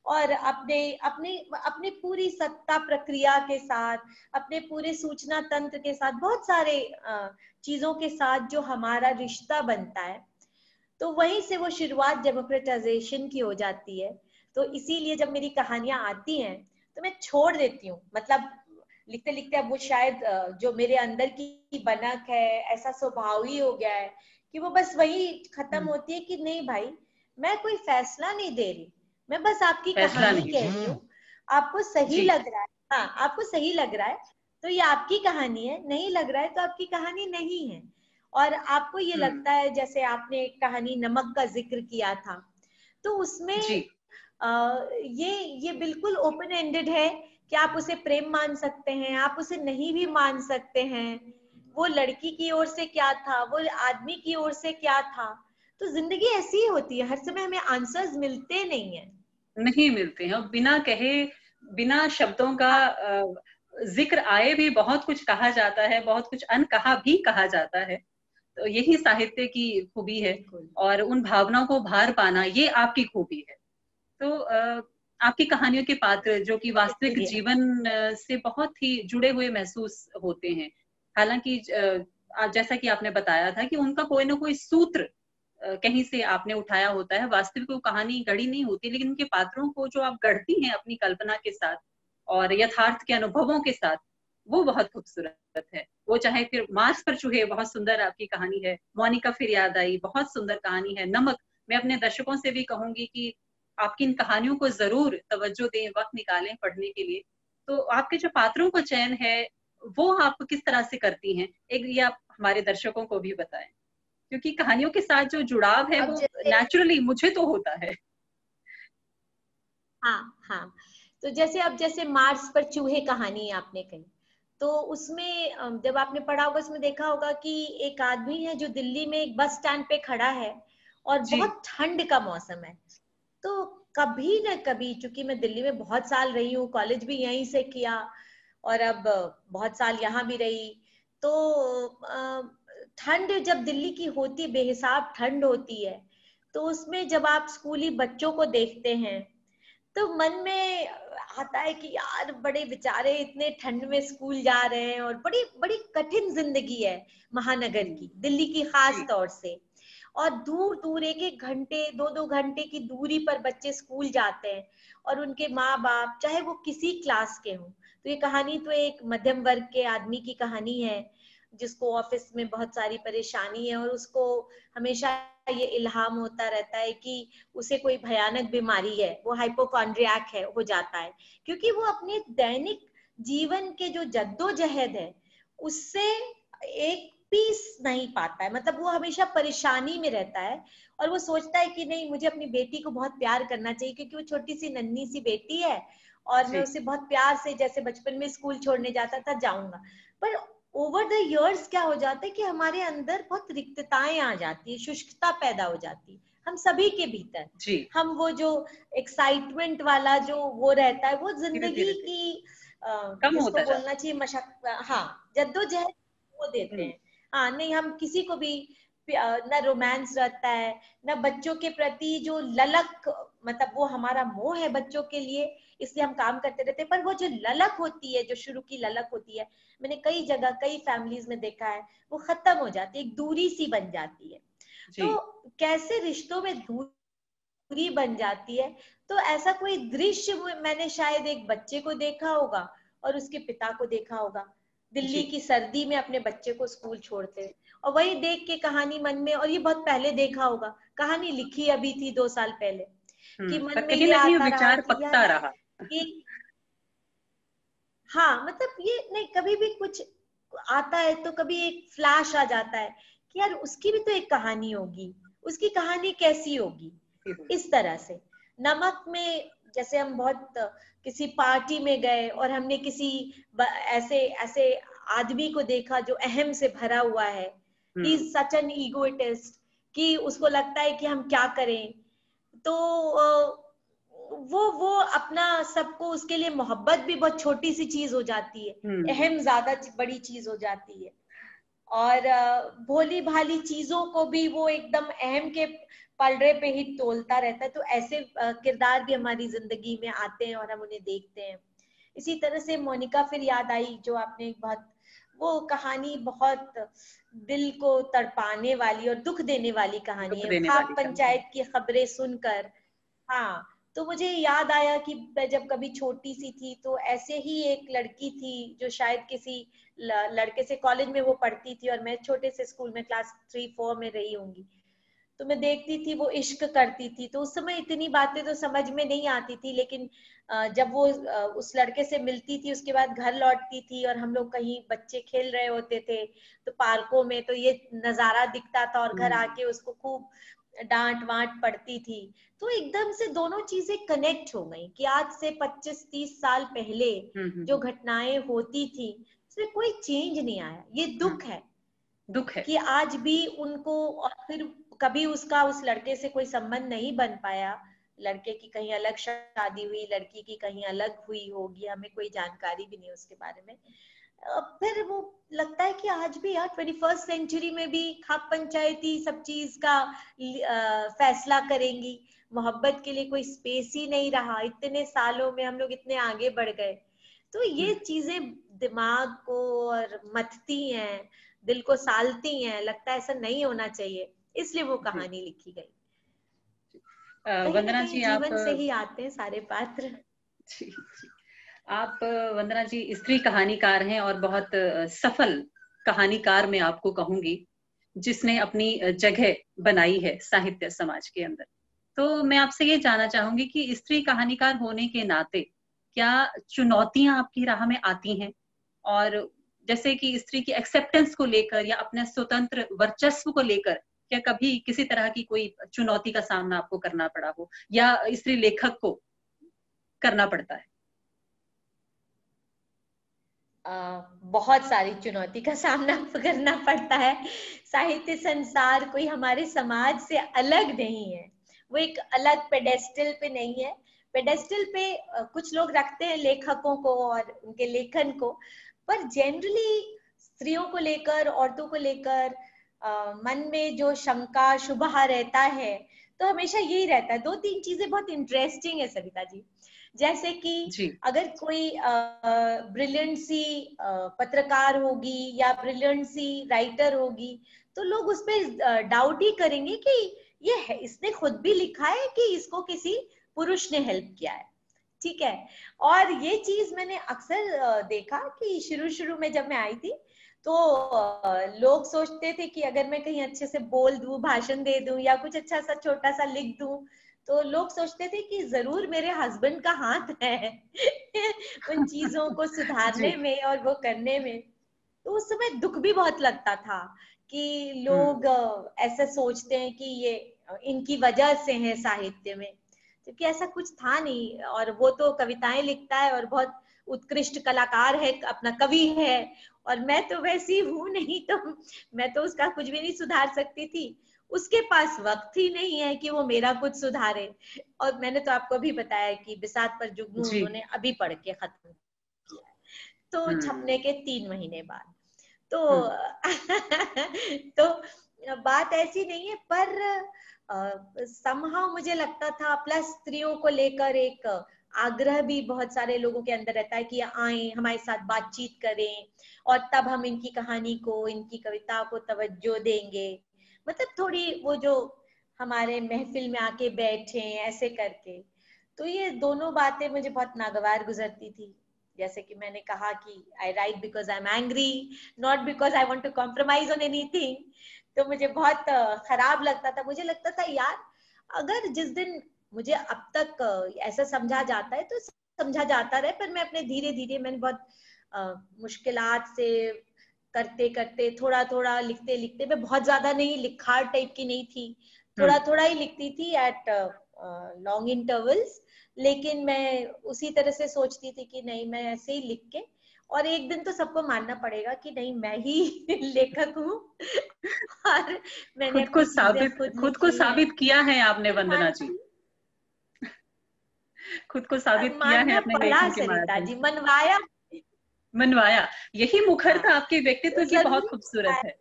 और अपने अपने अपने पूरी सत्ता प्रक्रिया के साथ अपने पूरे सूचना तंत्र के साथ बहुत सारे चीज़ों के साथ जो हमारा रिश्ता बनता है तो वहीं से वो शुरुआत डेमोक्रेटाइजेशन की हो जाती है। तो इसीलिए जब मेरी कहानियाँ आती हैं तो मैं छोड़ देती हूँ। मतलब लिखते लिखते अब वो शायद जो मेरे अंदर की बनक है ऐसा स्वभाव ही हो गया है कि वो बस वही खत्म हम्म। होती है कि नहीं भाई मैं कोई फैसला नहीं दे रही। मैं बस आपकी कहानी कह रही हूँ। आपको सही लग रहा है। हाँ आपको सही लग रहा है। तो ये आपकी कहानी है। नहीं लग रहा है तो आपकी कहानी नहीं है। और आपको ये हम्म। लगता है जैसे आपने एक कहानी नमक का ज़िक्र किया था। तो उसमें आ, ये ये बिल्कुल ओपन एंडेड है कि आप उसे प्रेम मान सकते हैं आप उसे नहीं भी मान सकते हैं। वो लड़की की ओर से क्या था? वो आदमी की ओर से क्या था? तो ज़िंदगी ऐसी ही होती है। हर समय हमें आंसर्स मिलते नहीं है। नहीं मिलते हैं। और बिना कहे बिना शब्दों का ज़िक्र आए भी बहुत कुछ कहा जाता है बहुत कुछ अनकहा भी कहा जाता है। तो यही साहित्य की खूबी है और उन भावनाओं को भार पाना ये आपकी खूबी है। तो आपकी कहानियों के पात्र जो कि वास्तविक जीवन से बहुत ही जुड़े हुए महसूस होते हैं। हालाँकि जैसा कि आपने बताया था कि उनका कोई ना कोई सूत्र कहीं से आपने उठाया होता है। वास्तविक वो कहानी गढ़ी नहीं होती, लेकिन उनके पात्रों को जो आप गढ़ती हैं अपनी कल्पना के साथ और यथार्थ के अनुभवों के साथ, वो बहुत खूबसूरत है। वो चाहे फिर मार्स पर चूहे बहुत सुंदर आपकी कहानी है। मोनिका फिर याद आई, बहुत सुंदर कहानी है। नमक, मैं अपने दर्शकों से भी कहूँगी कि आपकी इन कहानियों को ज़रूर तवज्जो दें, वक्त निकालें पढ़ने के लिए। तो आपके जो पात्रों का चयन है, वो आप किस तरह से करती हैं? एक ये आप हमारे दर्शकों को भी बताएँ। क्योंकि कहानियों के साथ जो जुड़ाव है वो नेचुरली मुझे तो होता है। हाँ हाँ। तो जैसे अब जैसे मार्स पर चूहे कहानी आपने कही तो उसमें जब आपने पढ़ा होगा उसमें देखा होगा कि एक आदमी है जो दिल्ली में एक बस स्टैंड पे खड़ा है और बहुत ठंड का मौसम है। तो कभी न कभी चूँकि मैं दिल्ली में बहुत साल रही हूँ कॉलेज भी यहीं से किया और अब बहुत साल यहाँ भी रही तो ठंड जब दिल्ली की होती बेहिसाब ठंड होती है तो उसमें जब आप स्कूली बच्चों को देखते हैं तो मन में आता है कि यार बड़े बेचारे इतने ठंड में स्कूल जा रहे हैं और बड़ी बड़ी कठिन ज़िंदगी है महानगर की दिल्ली की खास तौर से। और दूर दूर एक एक घंटे दो दो घंटे की दूरी पर बच्चे स्कूल जाते हैं और उनके माँ बाप चाहे वो किसी क्लास के हों तो ये कहानी तो एक मध्यम वर्ग के आदमी की कहानी है, जिसको ऑफ़िस में बहुत सारी परेशानी है और उसको हमेशा ये इल्हाम होता रहता है कि उसे कोई भयानक बीमारी है, वो हाइपोकॉन्ड्रियाक है, हो जाता है। क्योंकि वो अपने दैनिक जीवन के जो जद्दोजहद है, उससे एक पीस नहीं पाता है। मतलब वो हमेशा परेशानी में रहता है और वो सोचता है कि नहीं, मुझे अपनी बेटी को बहुत प्यार करना चाहिए क्योंकि वो छोटी सी नन्ही सी बेटी है और मैं उसे बहुत प्यार से जैसे बचपन में स्कूल छोड़ने जाता था जाऊँगा। पर ओवर द इयर्स क्या हो जाता है कि हमारे अंदर बहुत रिक्तताएँ आ जाती है शुष्कता पैदा हो जाती है। हम सभी के भीतर। हम वो जो एक्साइटमेंट वाला जो वो रहता है वो ज़िंदगी की आ, कम होता बोलना चाहिए मशक हाँ जद्दोजहद वो देते हम्म। हैं। हाँ नहीं हम किसी को भी न रोमांस रहता है न बच्चों के प्रति जो ललक मतलब वो हमारा मोह है बच्चों के लिए इसलिए हम काम करते रहते हैं। पर वो जो ललक होती है जो शुरू की ललक होती है मैंने कई जगह कई फैमिलीज़ में देखा है वो खत्म हो जाती है एक दूरी सी बन जाती है। तो कैसे रिश्तों में दूरी बन जाती है? तो ऐसा कोई दृश्य मैंने शायद एक बच्चे को देखा होगा और उसके पिता को देखा होगा। दिल्ली की सर्दी में अपने बच्चे को स्कूल छोड़ते और वही देख के कहानी मन में और ये बहुत पहले देखा होगा कहानी लिखी अभी थी दो साल पहले। कि हम्म, मन में ये आता विचार पकता रहा। कि हाँ मतलब ये नहीं कभी भी कुछ आता है तो कभी एक फ्लैश आ जाता है कि यार उसकी भी तो एक कहानी होगी उसकी कहानी कैसी होगी? इस तरह से। नमक में जैसे हम बहुत किसी पार्टी में गए और हमने किसी ऐसे ऐसे आदमी को देखा जो अहम से भरा हुआ है। ही सच एन ईगोइटिस्ट कि उसको लगता है कि हम क्या करें? तो वो वो अपना सबको उसके लिए मोहब्बत भी बहुत छोटी सी चीज़ हो जाती है। हम्म। अहम ज़्यादा बड़ी चीज़ हो जाती है। और भोली भाली चीज़ों को भी वो एकदम अहम के पलड़े पे ही तोलता रहता है। तो ऐसे किरदार भी हमारी ज़िंदगी में आते हैं और हम उन्हें देखते हैं। इसी तरह से मोनिका फिर याद आई जो आपने बहुत वो कहानी बहुत दिल को तड़पाने वाली और दुख देने वाली कहानी है। खाप पंचायत की खबरें सुनकर। हाँ तो मुझे याद आया कि मैं जब कभी छोटी सी थी तो ऐसे ही एक लड़की थी जो शायद किसी लड़के से कॉलेज में वो पढ़ती थी और मैं छोटे से स्कूल में क्लास थ्री फोर में रही होंगी। तो मैं देखती थी वो इश्क करती थी। तो उस समय इतनी बातें तो समझ में नहीं आती थी लेकिन जब वो उस लड़के से मिलती थी उसके बाद घर लौटती थी और हम लोग कहीं बच्चे खेल रहे होते थे तो पार्कों में तो ये नज़ारा दिखता था और घर हम्म। आके उसको खूब डांट वांट पड़ती थी। तो एकदम से दोनों चीज़ें कनेक्ट हो गई कि आज से 25-30 साल पहले हम्म, हम्म, जो घटनाएँ होती थी उसमें कोई चेंज नहीं आया। ये दुख है दुख है। कि आज भी उनको और फिर कभी उसका उस लड़के से कोई संबंध नहीं बन पाया। लड़के की कहीं अलग शादी हुई लड़की की कहीं अलग हुई होगी हमें कोई जानकारी भी नहीं उसके बारे में। फिर वो लगता है कि आज भी यार ट्वेंटी फ़र्स्ट सेंचुरी में भी खाप पंचायती सब चीज़ का फैसला करेंगी। मोहब्बत के लिए कोई स्पेस ही नहीं रहा। इतने सालों में हम लोग इतने आगे बढ़ गए। तो ये हम्म। चीज़ें दिमाग को और मथती हैं दिल को सालती हैं। लगता है ऐसा नहीं होना चाहिए। इसलिए वो कहानी लिखी गई। वंदना जी जीवन आप... से ही आते हैं सारे पात्र। जी जी। आप वंदना जी स्त्री कहानीकार हैं और बहुत सफल कहानीकार मैं आपको कहूँगी जिसने अपनी जगह बनाई है साहित्य समाज के अंदर। तो मैं आपसे ये जानना चाहूँगी कि स्त्री कहानीकार होने के नाते क्या चुनौतियाँ आपकी राह में आती हैं? और जैसे कि स्त्री की एक्सेप्टेंस को लेकर या अपने स्वतंत्र वर्चस्व को लेकर क्या कभी किसी तरह की कोई चुनौती का सामना आपको करना पड़ा हो या स्त्री लेखक को करना पड़ता है? आ, बहुत सारी चुनौती का सामना <laughs> करना पड़ता है। साहित्य संसार कोई हमारे समाज से अलग नहीं है। वो एक अलग पेडेस्टल पे नहीं है। पेडेस्टल पे कुछ लोग रखते हैं लेखकों को और उनके लेखन को पर जनरली स्त्रियों को लेकर औरतों को लेकर मन में जो शंका शुभा रहता है तो हमेशा यही रहता है। दो तीन चीज़ें बहुत इंटरेस्टिंग है सविता जी। जैसे कि अगर कोई ब्रिलियंट सी पत्रकार होगी या ब्रिलियंट सी राइटर होगी तो लोग उस पर डाउट ही करेंगे कि ये है इसने खुद भी लिखा है कि इसको किसी पुरुष ने हेल्प किया है। ठीक है? और ये चीज़ मैंने अक्सर देखा कि शुरू शुरू में जब मैं आई थी तो लोग सोचते थे कि अगर मैं कहीं अच्छे से बोल दू भाषण दे दूँ या कुछ अच्छा सा छोटा सा लिख दूँ तो लोग सोचते थे कि ज़रूर मेरे हस्बैंड का हाथ है <laughs> उन चीज़ों को <laughs> सुधारने में और वो करने में। तो उस समय दुख भी बहुत लगता था कि लोग हम्म। ऐसा सोचते हैं कि ये इनकी वजह से है साहित्य में। क्योंकि ऐसा कुछ था नहीं और वो तो कविताएँ लिखता है और बहुत उत्कृष्ट कलाकार है अपना कवि है और मैं तो वैसी हूँ नहीं तो मैं तो उसका कुछ भी नहीं सुधार सकती थी। उसके पास वक्त ही नहीं है कि वो मेरा कुछ सुधारे। और मैंने तो आपको अभी बताया कि बिसात पर जुगनू उन्होंने अभी पढ़ के खत्म किया। तो हम्म। छपने के तीन महीने बाद। तो हम्म। <laughs> तो बात ऐसी नहीं है पर समहाउ मुझे लगता था प्लस स्त्रियों को लेकर एक आग्रह भी बहुत सारे लोगों के अंदर रहता है कि आए, हमारे साथ बातचीत करें और तब हम इनकी कहानी को, इनकी कविता को तवज्जो देंगे। मतलब थोड़ी वो जो हमारे महफिल में आके बैठे ऐसे करके। तो ये दोनों बातें मुझे बहुत नागवार गुजरती थी। जैसे कि मैंने कहा कि I right because I am angry not because I want to compromise on anything तो मुझे बहुत खराब लगता था। मुझे लगता था, यार, अगर जिस दिन मुझे अब तक ऐसा समझा जाता है तो समझा जाता रहे पर मैं अपने धीरे धीरे मैंने बहुत मुश्किल से करते करते थोड़ा थोड़ा लिखते लिखते मैं बहुत ज़्यादा नहीं लिखार टाइप की नहीं थी थोड़ा। थोड़ा ही लिखती थी एट लॉन्ग इंटरवल्स लेकिन मैं उसी तरह से सोचती थी कि नहीं मैं ऐसे ही लिख के और एक दिन तो सबको मानना पड़ेगा कि नहीं मैं ही <laughs> लेखक हूँ और मैंने खुद को साबित खुद, को साबित किया है आपने वंदना हाँ जी खुद को साबित किया है अपने लेखन के माध्यम मनवाया। मनवाया। यही मुखरता हाँ। आपके व्यक्तित्व की बहुत खूबसूरत है।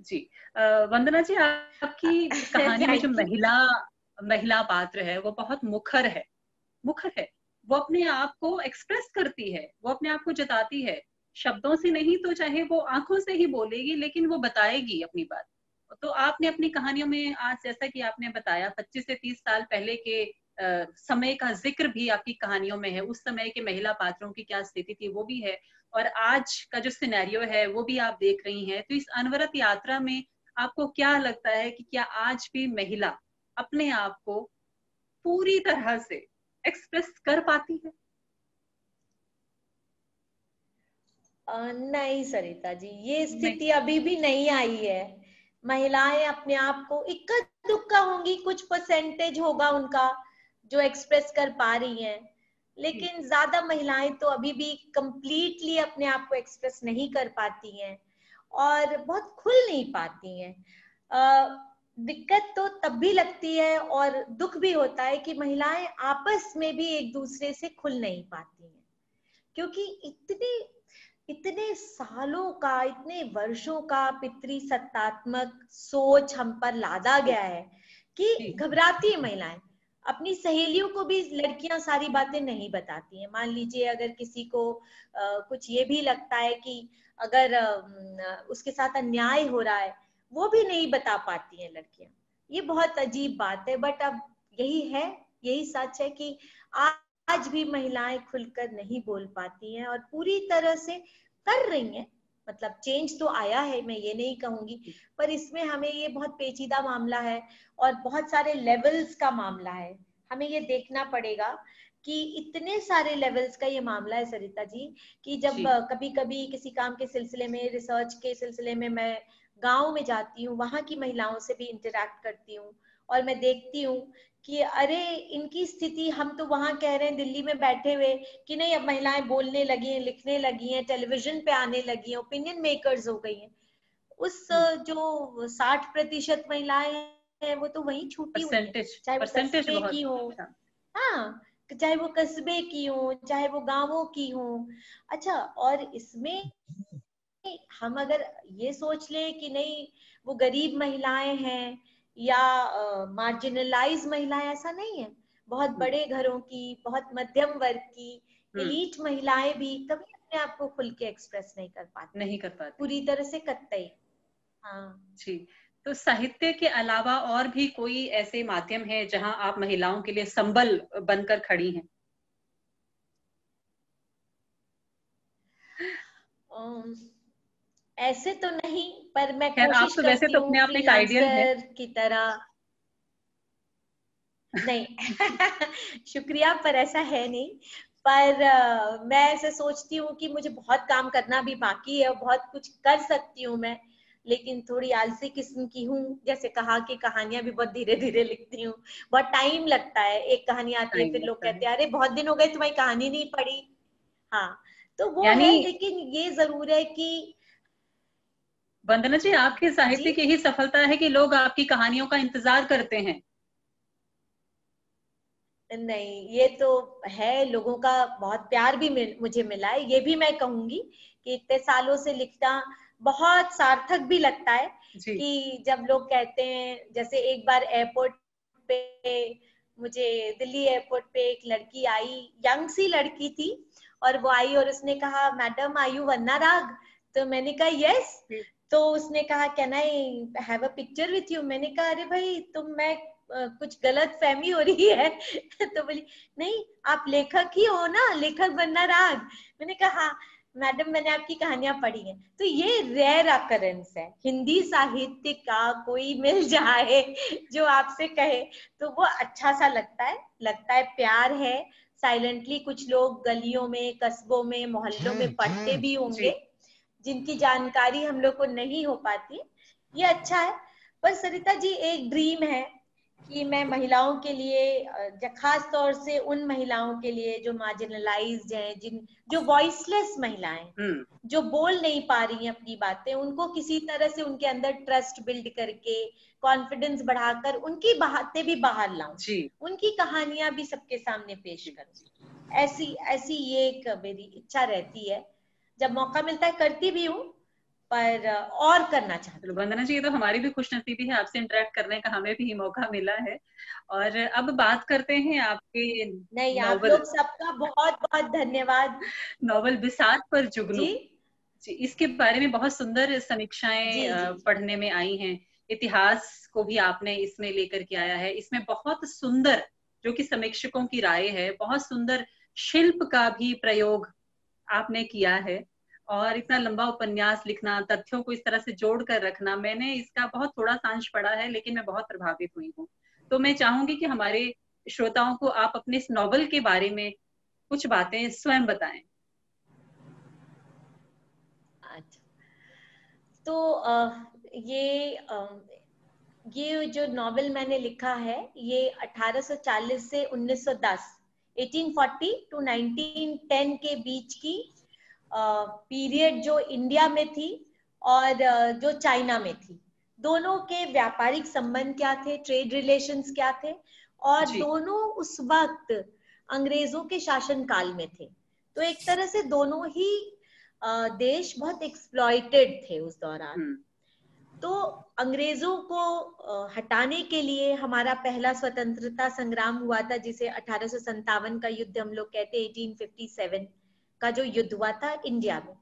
जी वंदना जी आपकी <laughs> कहानी में जो महिला महिला पात्र है वो बहुत मुखर है। मुखर है। वो अपने आप को एक्सप्रेस करती है। वो अपने आप को जताती है। शब्दों से नहीं तो चाहे वो आँखों से ही बोलेगी लेकिन वो बताएगी अपनी बात। तो आपने अपनी कहानियों में आज जैसा कि आपने बताया 25 से 30 साल पहले के समय का ज़िक्र भी आपकी कहानियों में है। उस समय के महिला पात्रों की क्या स्थिति थी वो भी है। और आज का जो सिनेरियो है वो भी आप देख रही हैं। तो इस अनवरत यात्रा में आपको क्या लगता है कि क्या आज भी महिला अपने आप को पूरी तरह से एक्सप्रेस कर पाती है? नहीं सरिता जी ये स्थिति अभी भी नहीं आई है। महिलाएँ अपने आप को इक्का दुक्का होंगी कुछ परसेंटेज होगा उनका। जो एक्सप्रेस कर पा रही हैं। लेकिन ज़्यादा महिलाएँ तो अभी भी कंप्लीटली अपने आप को एक्सप्रेस नहीं कर पाती हैं और बहुत खुल नहीं पाती हैं। दिक्कत तो तब भी लगती है और दुख भी होता है कि महिलाएँ आपस में भी एक दूसरे से खुल नहीं पाती हैं। क्योंकि इतने इतने सालों का इतने वर्षों का पितृ सत्तात्मक सोच हम पर लादा गया है कि घबराती है महिलाएँ। अपनी सहेलियों को भी लड़कियाँ सारी बातें नहीं बताती हैं। मान लीजिए अगर किसी को आ, कुछ ये भी लगता है कि अगर आ, उसके साथ अन्याय हो रहा है वो भी नहीं बता पाती हैं लड़कियाँ। ये बहुत अजीब बात है बट अब यही है यही सच है कि आज भी महिलाएँ खुलकर नहीं बोल पाती हैं और पूरी तरह से कर रही हैं। मतलब चेंज तो आया है मैं ये नहीं कहूँगी पर इसमें हमें ये बहुत पेचीदा मामला है और बहुत सारे लेवल्स का मामला है हमें ये देखना पड़ेगा कि इतने सारे लेवल्स का ये मामला है सरिता जी कि जब जी. कभी कभी किसी काम के सिलसिले में रिसर्च के सिलसिले में मैं गाँव में जाती हूँ वहाँ की महिलाओं से भी इंटरेक्ट करती हूँ और मैं देखती हूँ कि अरे इनकी स्थिति हम तो वहाँ कह रहे हैं दिल्ली में बैठे हुए कि नहीं अब महिलाएँ बोलने लगी हैं लिखने लगी हैं टेलीविज़न पे आने लगी हैं ओपिनियन मेकर्स हो गई हैं उस हम्म। जो साठ प्रतिशत महिलाएँ हैं वो तो वही छूटी हुई है चाहे वो कस्बे की हो अच्छा। हाँ चाहे वो कस्बे की हो चाहे वो गाँवों की हो अच्छा और इसमें हम अगर ये सोच लें कि नहीं वो गरीब महिलाएँ हैं या मार्जिनलाइज महिलाएँ ऐसा नहीं है। बहुत हम्म। बड़े घरों की बहुत मध्यम वर्ग की एलीट हम्म। महिलाएँ भी कभी अपने आप को खुल के एक्सप्रेस नहीं कर पाती। नहीं कर पाती। पूरी तरह से कत्तई। हाँ। जी। तो साहित्य के अलावा और भी कोई ऐसे माध्यम है जहाँ आप महिलाओं के लिए संबल बनकर खड़ी हैं? ऐसे तो नहीं पर मैं कोशिश तो वैसे तो अपने आप एक आइडियल है। की तरह। नहीं <laughs> शुक्रिया पर ऐसा है नहीं। पर uh, मैं ऐसे सोचती हूँ कि मुझे बहुत काम करना भी बाकी है बहुत कुछ कर सकती हूँ मैं लेकिन थोड़ी आलसी किस्म की हूँ। जैसे कहा कि कहानियाँ भी बहुत धीरे धीरे लिखती हूँ। बहुत टाइम लगता है एक कहानी आती है फिर लोग कहते हैं अरे बहुत दिन हो गए तुम्हारी कहानी नहीं पढ़ी। हाँ तो वो है लेकिन ये ज़रूर है कि वंदना जी आपके साहित्य की ही सफलता है कि लोग आपकी कहानियों का इंतज़ार करते हैं। नहीं ये तो है लोगों का बहुत प्यार भी मिल, मुझे मिला है। ये भी मैं कहूँगी कि इतने सालों से लिखना बहुत सार्थक भी लगता है कि जब लोग कहते हैं जैसे एक बार एयरपोर्ट पे मुझे दिल्ली एयरपोर्ट पे एक लड़की आई यंग सी लड़की थी और वो आई और उसने कहा मैडम आयु वन्ना राग? तो मैंने कहा यस। तो उसने कहा can I have a picture with you मैंने कहा अरे भाई तुम मैं कुछ गलत फहमी हो रही है। <laughs> तो बोली नहीं आप लेखक ही हो ना लेखक बनना राग। मैंने कहा हाँ मैडम मैंने आपकी कहानियाँ पढ़ी हैं। तो ये रेयर अकरेंस है। हिंदी साहित्य का कोई मिल जाए <laughs> जो आपसे कहे तो वो अच्छा सा लगता है लगता है प्यार है। साइलेंटली कुछ लोग गलियों में कस्बों में मोहल्लों में पढ़ते भी होंगे। जिनकी जानकारी हम लोग को नहीं हो पाती ये अच्छा है। पर सरिता जी एक ड्रीम है कि मैं महिलाओं के लिए खास तौर से उन महिलाओं के लिए जो मार्जिनलाइज हैं जिन जो वॉइसलेस महिलाएँ हम्म। जो बोल नहीं पा रही हैं अपनी बातें उनको किसी तरह से उनके अंदर ट्रस्ट बिल्ड करके कॉन्फिडेंस बढ़ाकर उनकी बातें भी बाहर लाऊं। उनकी कहानियाँ भी सबके सामने पेश करूँ। ऐसी ऐसी ये एक मेरी इच्छा रहती है जब मौका मिलता है करती भी हूँ पर और करना चाहती हूँ। वंदना जी ये तो हमारी भी खुश नसीबी है आपसे इंटरेक्ट करने का हमें भी मौका मिला है। और अब बात करते हैं आपके नहीं आप लोग सबका बहुत बहुत धन्यवाद। नॉवल बिसात पर जुगनू। जी? जी इसके बारे में बहुत सुंदर समीक्षाएँ पढ़ने में आई हैं। इतिहास को भी आपने इसमें लेकर के आया है। इसमें बहुत सुंदर जो कि समीक्षकों की राय है बहुत सुंदर शिल्प का भी प्रयोग आपने किया है और इतना लंबा उपन्यास लिखना, तथ्यों को इस तरह से जोड़ कर रखना, मैंने इसका बहुत थोड़ा सांश पढ़ा है, लेकिन मैं बहुत प्रभावित हुई हूँ। तो मैं चाहूँगी कि हमारे श्रोताओं को आप अपने इस नॉवल के बारे में कुछ बातें स्वयं बताएँ। अच्छा। तो ये ये जो नॉवेल मैंने लिखा है, ये 1840 से 1910 1840 टू 1910 के बीच की पीरियड जो इंडिया में थी और जो चाइना में थी। दोनों के व्यापारिक संबंध क्या थे? ट्रेड रिलेशंस क्या थे? और दोनों उस वक्त अंग्रेज़ों के शासन काल में थे। तो एक तरह से दोनों ही देश बहुत एक्सप्लॉयटेड थे उस दौरान। हम्म। तो अंग्रेज़ों को हटाने के लिए हमारा पहला स्वतंत्रता संग्राम हुआ था जिसे अठारह का युद्ध हम लोग कहते 1857 का जो युद्ध हुआ था इंडिया में।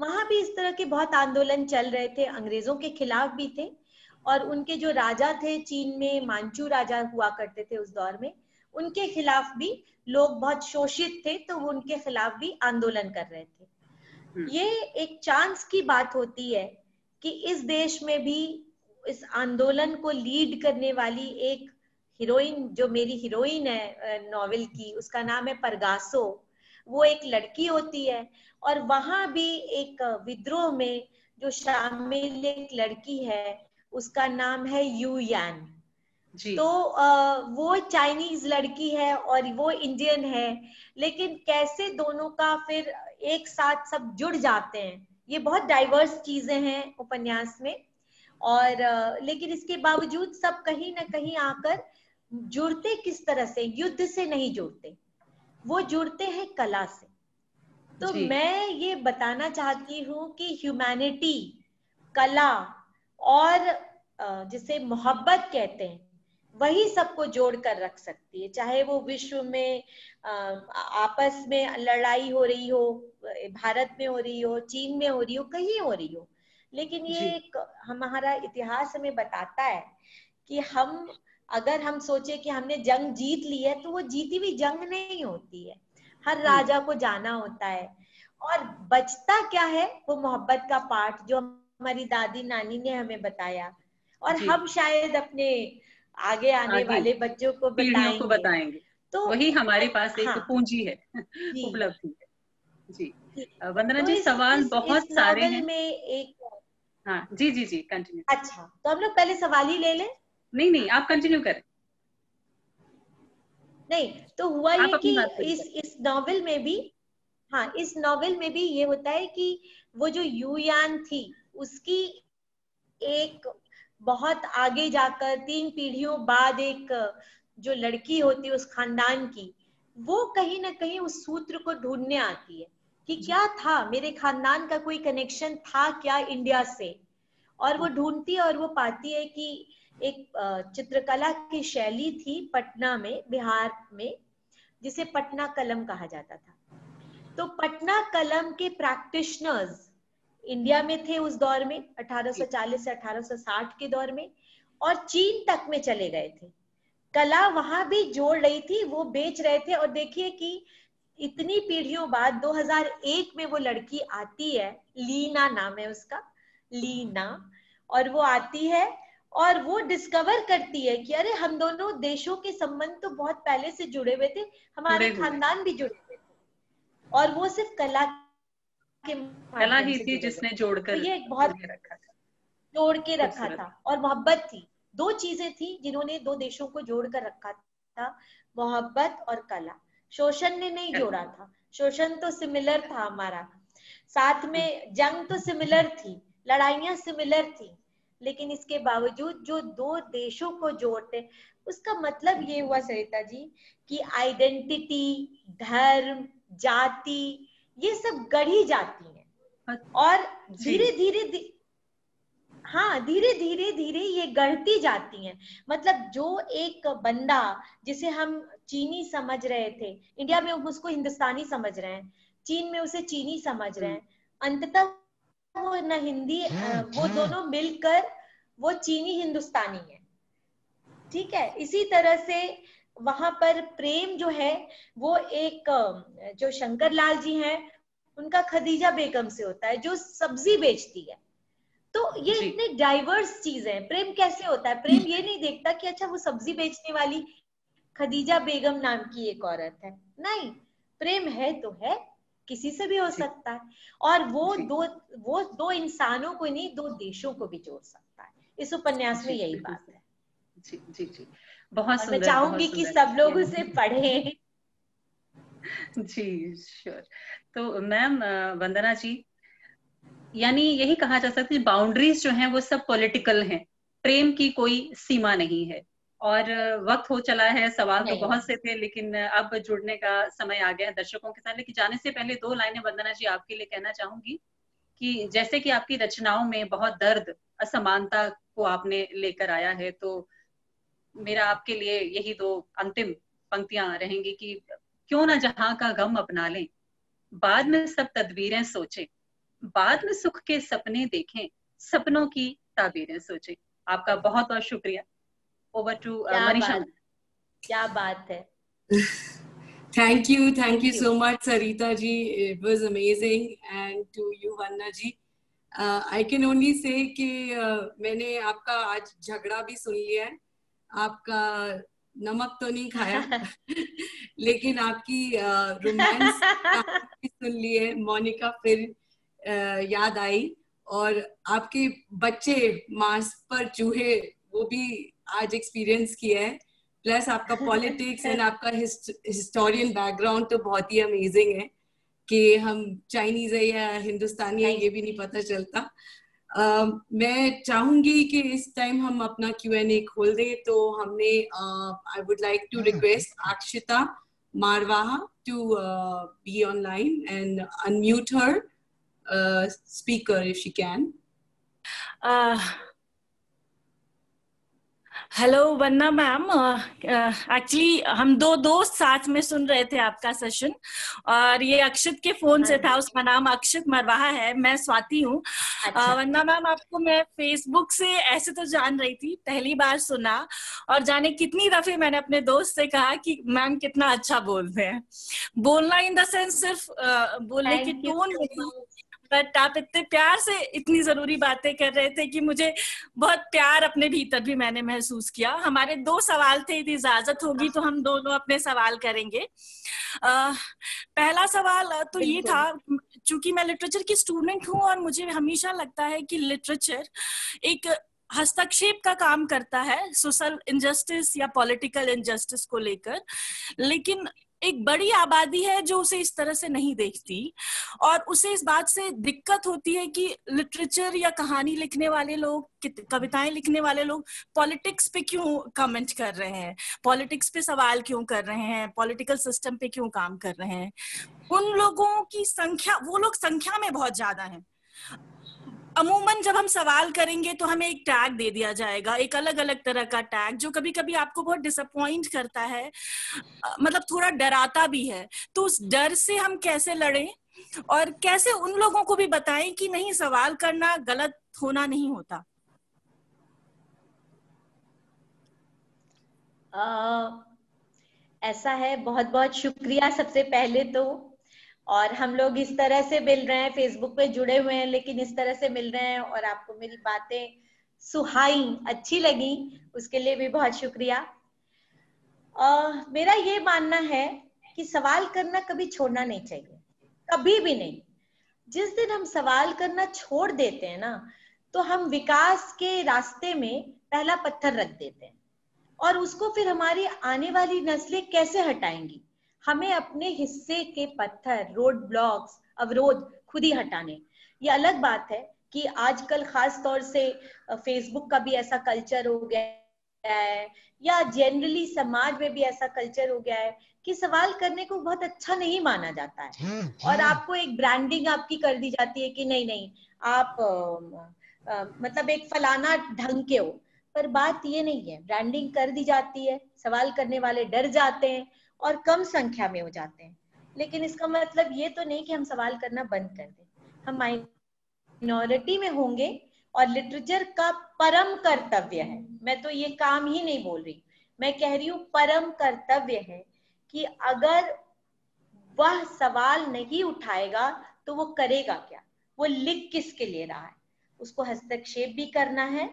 वहाँ भी इस तरह के बहुत आंदोलन चल रहे थे अंग्रेज़ों के खिलाफ भी थे और उनके जो राजा थे चीन में मांचू राजा हुआ करते थे उस दौर में उनके खिलाफ भी लोग बहुत शोषित थे तो वो उनके खिलाफ भी आंदोलन कर रहे थे। हम्म। ये एक चांस की बात होती है कि इस देश में भी इस आंदोलन को लीड करने वाली एक हीरोइन जो मेरी हीरोइन है नॉवेल की उसका नाम है परगासो। वो एक लड़की होती है और वहाँ भी एक विद्रोह में जो शामिल एक लड़की है उसका नाम है यू यान। तो वो चाइनीज़ लड़की है और वो इंडियन है लेकिन कैसे दोनों का फिर एक साथ सब जुड़ जाते हैं? ये बहुत डाइवर्स चीज़ें हैं उपन्यास में। और लेकिन इसके बावजूद सब कहीं ना कहीं आकर जुड़ते किस तरह से? युद्ध से नहीं जुड़ते। वो जुड़ते हैं कला से। तो मैं ये बताना चाहती हूँ कि ह्यूमैनिटी कला और जिसे मोहब्बत कहते हैं वही सबको जोड़ कर रख सकती है। चाहे वो विश्व में आपस में लड़ाई हो रही हो भारत में हो रही हो चीन में हो रही हो कहीं हो रही हो। लेकिन ये एक हमारा इतिहास हमें बताता है कि हम अगर हम सोचे कि हमने जंग जीत ली है तो वो जीती हुई जंग नहीं होती है। हर राजा को जाना होता है। और बचता क्या है? वो मोहब्बत का पाठ जो हमारी दादी नानी ने हमें बताया। और हम शायद अपने आगे आने आगे वाले बच्चों को बताएँगे, को बताएँगे। तो वही हमारे पास एक हाँ, पूंजी है उपलब्धि है। जी। वंदना तो जी सवाल इस, बहुत इस सारे हैं। में एक हाँ जी जी जी कंटिन्यू अच्छा तो हम लोग पहले सवाल ही ले लें। नहीं नहीं आप कंटिन्यू करें। नहीं तो हुआ ये कि इस इस नॉवेल में भी हाँ इस नॉवेल में भी ये होता है कि वो जो यूयान थी उसकी एक बहुत आगे जाकर तीन पीढ़ियों बाद एक जो लड़की होती है उस खानदान की वो कहीं ना कहीं उस सूत्र को ढूँढने आती है कि क्या था मेरे खानदान का कोई कनेक्शन था क्या इंडिया से? और वो ढूंढती है और वो पाती है कि एक चित्रकला की शैली थी पटना में बिहार में जिसे पटना कलम कहा जाता था। तो पटना कलम के प्रैक्टिशनर्स इंडिया में थे उस दौर में 1840 से 1860 के दौर में और चीन तक में चले गए थे। कला वहाँ भी जोड़ रही थी वो बेच रहे थे और देखिए कि इतनी पीढ़ियों बाद 2001 में वो लड़की आती है लीना नाम है उसका लीना और वो आती है और वो डिस्कवर करती है कि अरे हम दोनों देशों के संबंध तो बहुत पहले से जुड़े हुए थे हमारे खानदान भी जुड़े हुए थे। और वो सिर्फ़ कला कला ही थी जिसने जोड़कर तो ये बहुत जोड़ के रखा था। और मोहब्बत थी। दो चीज़ें थी जिन्होंने दो देशों को जोड़ कर रखा था। मोहब्बत और कला। शोषण ने नहीं जोड़ा था। शोषण तो सिमिलर था हमारा। साथ में जंग तो सिमिलर थी। लड़ाइयाँ सिमिलर थी। लेकिन इसके बावजूद जो दो देशों को जोड़ते उसका मतलब ये हुआ सरिता जी कि आइडेंटिटी धर्म जाति ये सब गढ़ी जाती है। अच्छा। और धीरे धीरे हाँ धीरे धीरे धीरे ये गढ़ती जाती हैं। मतलब जो एक बंदा जिसे हम चीनी समझ रहे थे इंडिया में उसको हिंदुस्तानी समझ रहे हैं चीन में उसे चीनी समझ रहे हैं अंततः वो न हिंदी वो दोनों मिलकर वो चीनी हिंदुस्तानी है। ठीक है इसी तरह से वहाँ पर प्रेम जो है वो एक जो शंकर लाल जी हैं उनका खदीजा बेगम से होता है जो सब्ज़ी बेचती है। तो ये इतने डाइवर्स चीज़ है। प्रेम कैसे होता है? प्रेम ये नहीं देखता कि अच्छा वो सब्ज़ी बेचने वाली खदीजा बेगम नाम की एक औरत है। नहीं प्रेम है तो है किसी से भी हो सकता है। और वो दो वो दो इंसानों को नहीं दो देशों को भी जोड़ सकता है। इस उपन्यास में यही बात है। जी जी जी। बहुत मैं चाहूँगी कि सब लोग उसे पढ़े। जी श्योर तो मैम वंदना जी यानी यही कहा जा सकता है बाउंड्रीज जो हैं वो सब पॉलिटिकल हैं। प्रेम की कोई सीमा नहीं है। और वक्त हो चला है सवाल तो बहुत से थे लेकिन अब जुड़ने का समय आ गया है दर्शकों के साथ। लेकिन जाने से पहले दो लाइनें वंदना जी आपके लिए कहना चाहूँगी कि जैसे कि आपकी रचनाओं में बहुत दर्द असमानता को आपने लेकर आया है तो मेरा आपके लिए यही दो अंतिम पंक्तियाँ रहेंगी कि क्यों ना जहाँ का गम अपना लें बाद में सब तदबीरें सोचें बाद में सुख के सपने देखें सपनों की ताबीरें सोचें। आपका बहुत बहुत शुक्रिया ओवर टू मनीषा क्या बात है। Thank you, thank you so much, Sarita ji. It was amazing, and to you, Vanna ji. Uh, I can only say कि uh, मैंने आपका आज झगड़ा भी सुन लिया है। आपका नमक तो नहीं खाया, लेकिन आपकी रोमांस सुन ली है। मोनिका फिर याद आई और आपके बच्चे मांस पर चूहे, वो भी आज एक्सपीरियंस किया है। प्लस आपका पॉलिटिक्स एंड आपका हिस्टोरियन बैकग्राउंड तो बहुत ही अमेजिंग है कि हम चाइनीज़ है या हिंदुस्तानी है, ये भी नहीं पता चलता। Uh, मैं चाहूँगी कि इस टाइम हम अपना क्यू एन ए खोल दें तो हमने I would like to request Akshita Marwaha to be online and unmute her speaker if she can hello wanna ma'am actually हम दो दोस्त साथ में सुन रहे थे आपका सेशन और ये अक्षित के फ़ोन से था उसका नाम अक्षित मरवाहा है मैं स्वाति हूँ। अच्छा। वन्ना मैम आपको मैं फेसबुक से ऐसे तो जान रही थी पहली बार सुना। और जाने कितनी दफे मैंने अपने दोस्त से कहा कि मैम कितना अच्छा बोलते हैं। बोलना इन द सेंस सिर्फ़ बोलने की टोन बट आप इतने प्यार से इतनी ज़रूरी बातें कर रहे थे कि मुझे बहुत प्यार अपने भीतर भी मैंने महसूस किया। हमारे दो सवाल थे यदि इजाज़त होगी तो हम दोनों अपने सवाल करेंगे। आ, पहला सवाल तो ये था चूँकि मैं लिटरेचर की स्टूडेंट हूँ और मुझे हमेशा लगता है कि लिटरेचर एक हस्तक्षेप का काम करता है सोशल इनजस्टिस या पॉलिटिकल इनजस्टिस को लेकर। लेकिन एक बड़ी आबादी है जो उसे इस तरह से नहीं देखती और उसे इस बात से दिक्कत होती है कि लिटरेचर या कहानी लिखने वाले लोग कविताएँ लिखने वाले लोग पॉलिटिक्स पे क्यों कमेंट कर रहे हैं? पॉलिटिक्स पे सवाल क्यों कर रहे हैं? पॉलिटिकल सिस्टम पे क्यों काम कर रहे हैं? उन लोगों की संख्या, वो लोग संख्या में बहुत ज़्यादा है। अमूमन जब हम सवाल करेंगे तो हमें एक टैग दे दिया जाएगा एक अलग अलग तरह का टैग जो कभी कभी आपको बहुत डिसअपॉइंट करता है। मतलब थोड़ा डराता भी है। तो उस डर से हम कैसे लड़े? और कैसे उन लोगों को भी बताएँ कि नहीं सवाल करना गलत होना नहीं होता? आ, ऐसा है। बहुत बहुत शुक्रिया सबसे पहले तो। और हम लोग इस तरह से मिल रहे हैं फेसबुक पे जुड़े हुए हैं लेकिन इस तरह से मिल रहे हैं और आपको मेरी बातें सुहाई अच्छी लगी उसके लिए भी बहुत शुक्रिया। आ, मेरा ये मानना है कि सवाल करना कभी छोड़ना नहीं चाहिए कभी भी नहीं। जिस दिन हम सवाल करना छोड़ देते हैं ना तो हम विकास के रास्ते में पहला पत्थर रख देते हैं। और उसको फिर हमारी आने वाली नस्लें कैसे हटाएँगी? हमें अपने हिस्से के पत्थर रोड ब्लॉक्स अवरोध खुद ही हटाने। ये अलग बात है कि आजकल खास तौर से फेसबुक का भी ऐसा कल्चर हो गया है या जनरली समाज में भी ऐसा कल्चर हो गया है कि सवाल करने को बहुत अच्छा नहीं माना जाता है। हम्म, और हम्म। आपको एक ब्रांडिंग आपकी कर दी जाती है कि नहीं नहीं आप आ, आ, मतलब एक फलाना ढंग के हो। पर बात ये नहीं है ब्रांडिंग कर दी जाती है सवाल करने वाले डर जाते हैं और कम संख्या में हो जाते हैं। लेकिन इसका मतलब ये तो नहीं कि हम सवाल करना बंद कर दें। हम माइनॉरिटी में होंगे और लिटरेचर का परम कर्तव्य है। मैं तो ये काम ही नहीं बोल रही। मैं कह रही हूँ परम कर्तव्य है कि अगर वह सवाल नहीं उठाएगा तो वो करेगा क्या? वो लिख किसके लिए रहा है? उसको हस्तक्षेप भी करना है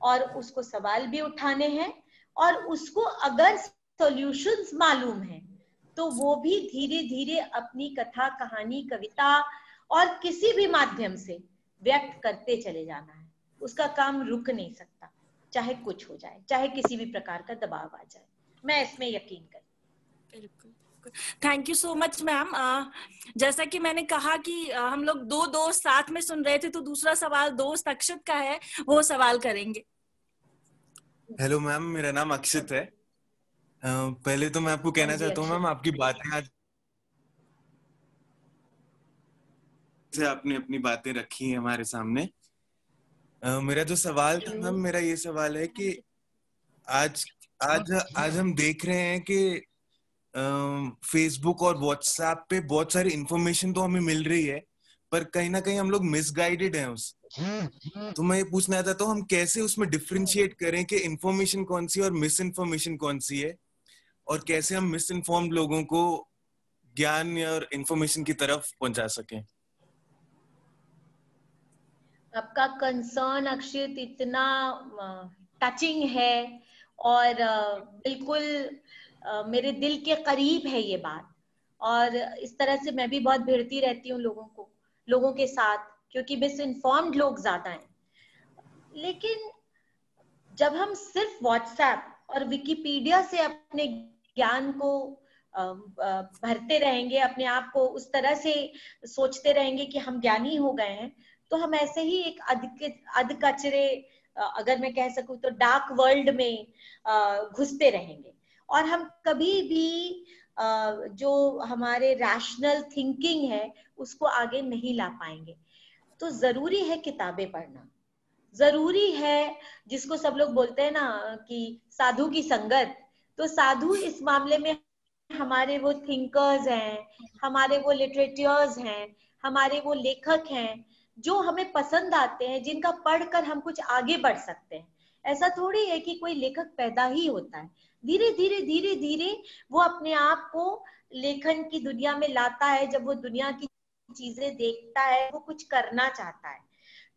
और उसको सवाल भी उठाने हैं और उसको अगर सॉल्यूशंस मालूम है। तो वो भी धीरे धीरे अपनी कथा कहानी कविता और किसी भी माध्यम से व्यक्त करते चले जाना है। उसका काम रुक नहीं सकता चाहे कुछ हो जाए चाहे किसी भी प्रकार का दबाव आ जाए। मैं इसमें यकीन कर thank you so much ma'am जैसा कि मैंने कहा कि uh, हम लोग दो दोस्त साथ में सुन रहे थे तो दूसरा सवाल दोस्त अक्षत का है वो सवाल करेंगे। हेलो मैम मेरा नाम अक्षित है। पहले तो मैं आपको कहना हाँ चाहता हूँ मैम आपकी बातें आज से आपने अपनी बातें रखी है हमारे सामने। uh, मेरा जो सवाल था मैम मेरा ये सवाल है कि आज आज आज हम देख रहे हैं कि फेसबुक और व्हाट्सएप पे बहुत सारी इंफॉर्मेशन तो हमें मिल रही है पर कहीं ना कहीं हम लोग मिसगाइडेड हैं उस। तो मैं ये पूछना चाहता हूँ हम कैसे उसमें डिफ्रेंशिएट करें कि इंफॉर्मेशन कौन सी और मिस इन्फॉर्मेशन कौन सी है? और कैसे हम मिस इन्फॉर्म लोगों को ज्ञान और इंफॉर्मेशन की तरफ़ पहुँचा सकें? आपका कंसर्न अक्षित इतना टचिंग है और बिल्कुल मेरे दिल के करीब है ये बात। और इस तरह से मैं भी बहुत भिड़ती रहती हूँ लोगों को, लोगों के साथ, क्योंकि मिस इन्फॉर्म्ड लोग ज़्यादा हैं। लेकिन जब हम सिर्फ़ व्हाट्सएप और विकिपीडिया से अपने ज्ञान को भरते रहेंगे, अपने आप को उस तरह से सोचते रहेंगे कि हम ज्ञानी हो गए हैं तो हम ऐसे ही एक अध कचरे अगर मैं कह सकूँ तो डार्क वर्ल्ड में घुसते रहेंगे। और हम कभी भी जो हमारे रैशनल थिंकिंग है, उसको आगे नहीं ला पाएँगे। तो ज़रूरी है किताबें पढ़ना। ज़रूरी है, जिसको सब लोग बोलते हैं ना, कि साधु की संगत तो साधु इस मामले में हमारे वो थिंकर्स हैं, हमारे वो लिटरेचर्स हैं, हमारे वो लेखक हैं, जो हमें पसंद आते हैं, जिनका पढ़कर हम कुछ आगे बढ़ सकते हैं। ऐसा थोड़ी है कि कोई लेखक पैदा ही होता है। धीरे धीरे धीरे धीरे वो अपने आप को लेखन की दुनिया में लाता है, जब वो दुनिया की चीज़ें देखता है, वो कुछ करना चाहता है।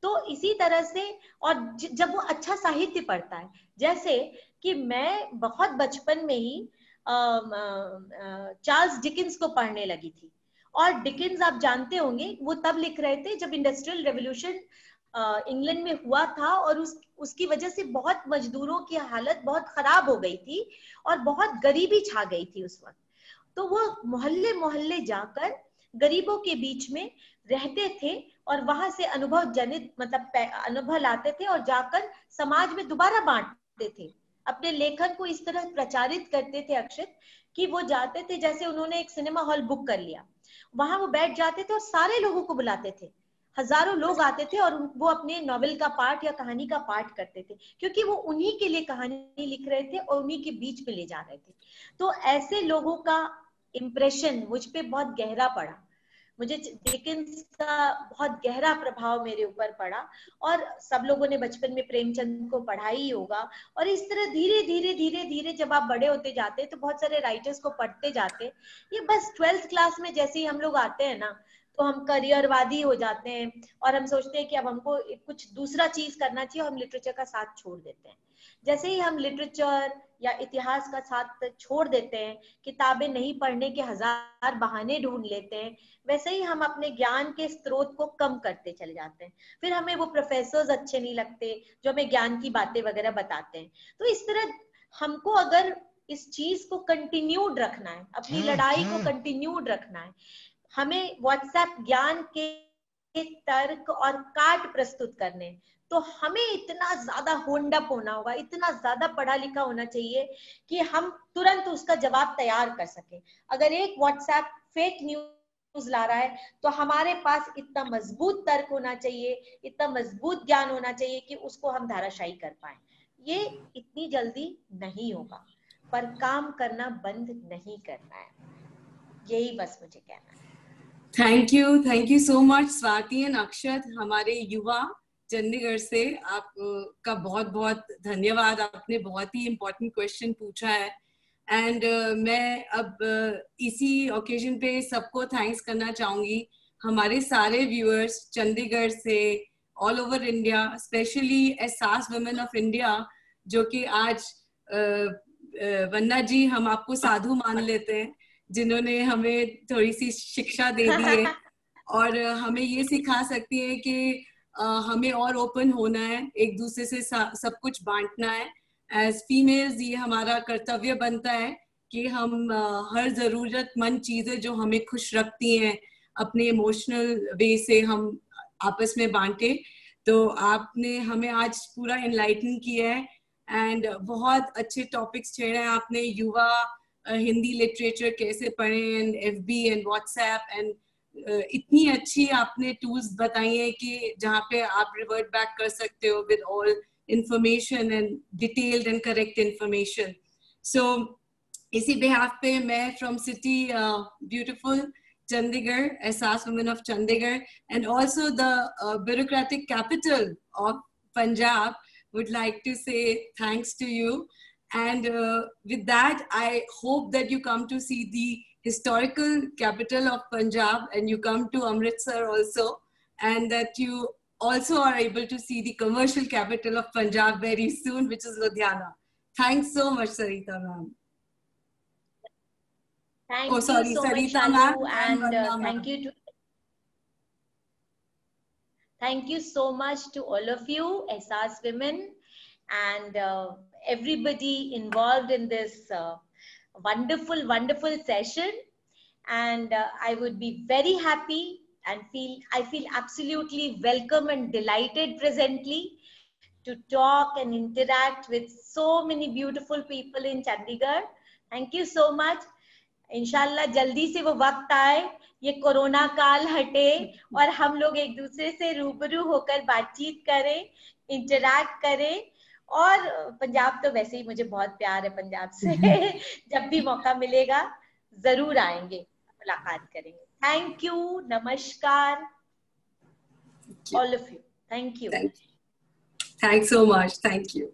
तो इसी तरह से, और जब वो अच्छा साहित्य पढ़ता है, जैसे कि मैं बहुत बचपन में ही चार्ल्स डिकिंस को पढ़ने लगी थी। और डिकिंस आप जानते होंगे, वो तब लिख रहे थे जब इंडस्ट्रियल रेवोल्यूशन इंग्लैंड में हुआ था और उस, उसकी वजह से बहुत मजदूरों की हालत बहुत खराब हो गई थी और बहुत गरीबी छा गई थी उस वक्त। तो वो मोहल्ले मोहल्ले जाकर गरीबों के बीच में रहते थे और वहाँ से अनुभव जनित मतलब अनुभव लाते थे और जाकर समाज में दोबारा बांटते थे। अपने लेखन को इस तरह प्रचारित करते थे अक्षित कि वो जाते थे, जैसे उन्होंने एक सिनेमा हॉल बुक कर लिया। वहाँ वो बैठ जाते थे और सारे लोगों को बुलाते थे। हज़ारों लोग आते थे और वो अपने नॉवेल का पार्ट या कहानी का पार्ट करते थे, क्योंकि वो उन्हीं के लिए कहानी लिख रहे थे और उन्हीं के बीच में ले जा रहे थे। तो ऐसे लोगों का इम्प्रेशन मुझ पर बहुत गहरा पड़ा। मुझे डिकिंस का बहुत गहरा प्रभाव मेरे ऊपर पड़ा और सब लोगों ने बचपन में प्रेमचंद को पढ़ा ही होगा और इस तरह धीरे धीरे धीरे धीरे जब आप बड़े होते जाते तो बहुत सारे राइटर्स को पढ़ते जाते ये बस ट्वेल्थ क्लास में जैसे ही हम लोग आते हैं ना तो हम करियरवादी हो जाते हैं और हम सोचते हैं कि अब हमको कुछ दूसरा चीज़ करना चाहिए हम लिटरेचर का साथ छोड़ देते हैं। जैसे ही हम लिटरेचर या इतिहास का साथ छोड़ देते हैं किताबें नहीं पढ़ने के हज़ार बहाने ढूंढ लेते हैं वैसे ही हम अपने ज्ञान के स्रोत को कम करते चले जाते हैं। फिर हमें वो प्रोफेसर्स अच्छे नहीं लगते जो हमें ज्ञान की बातें वगैरह बताते हैं। तो इस तरह हमको अगर इस चीज़ को कंटिन्यूड रखना है अपनी हम्म, लड़ाई को कंटिन्यूड हम्म। रखना है हमें व्हाट्सएप ज्ञान के तर्क और काट प्रस्तुत करने। तो हमें इतना ज़्यादा होंडअप होना होगा, इतना ज़्यादा पढ़ा लिखा होना चाहिए कि हम तुरंत उसका जवाब तैयार कर सके। अगर एक व्हाट्सएप फेक न्यूज़ ला रहा है तो हमारे पास इतना मज़बूत तर्क होना चाहिए, इतना मज़बूत ज्ञान होना चाहिए कि उसको हम धाराशाही कर पाए। ये इतनी जल्दी नहीं होगा, पर काम करना बंद नहीं करना है। यही बस मुझे कहना है। Thank you thank you so much Swati and Akshat हमारे युवा चंडीगढ़ से। आप का बहुत बहुत धन्यवाद। आपने बहुत ही इम्पोर्टेंट क्वेश्चन पूछा है। एंड uh, मैं अब uh, इसी ओकेजन पे सबको थैंक्स करना चाहूँगी। हमारे सारे व्यूअर्स चंडीगढ़ से all over India specially Ehsaas women of India जो कि आज uh, वन्ना जी हम आपको साधु मान लेते हैं। जिन्होंने हमें थोड़ी सी शिक्षा दे दी है। <laughs> और हमें ये सिखा सकती है कि हमें और ओपन होना है एक दूसरे से सब कुछ बांटना है। एज फीमेल्स ये हमारा कर्तव्य बनता है कि हम हर जरूरतमंद चीज़ें जो हमें खुश रखती हैं अपने इमोशनल वे से हम आपस में बांटे। तो आपने हमें आज पूरा इनलाइटन किया है। एंड बहुत अच्छे टॉपिक्स छेड़े हैं आपने युवा हिंदी लिटरेचर कैसे पढ़े and F B and WhatsApp and इतनी अच्छी आपने टूल्स बताई हैं कि जहाँ पे आप रिवर्ट बैक कर सकते हो with all information and detailed and correct information so इसी बिहाफ पे मैं from city beautiful Chandigarh, Asas Women of Chandigarh, and also the uh, bureaucratic capital of Punjab would like to say thanks to you. And uh, with that, I hope that you come to see the historical capital of Punjab and you come to Amritsar also, and that you also are able to see the commercial capital of Punjab very soon, which is Ludhiana. Thanks so much, Sarita ma'am. Thank oh, sorry, you so Sarita much, and, and uh, thank you to thank you so much to all of you, Ehsaas women, and uh, everybody involved in this uh, wonderful, wonderful session. And uh, I would be very happy and feel I feel absolutely welcome and delighted presently to talk and interact with so many beautiful people in Chandigarh. Thank you so much. इनशाला जल्दी से वो वक्त आए ये corona काल हटे और हम लोग एक दूसरे से रूबरू होकर बातचीत करें इंटरैक्ट करें और पंजाब तो वैसे ही मुझे बहुत प्यार है पंजाब से। <laughs> जब भी मौका मिलेगा ज़रूर आएँगे मुलाकात करेंगे। थैंक यू नमस्कार। All of you thank you thank so much thank you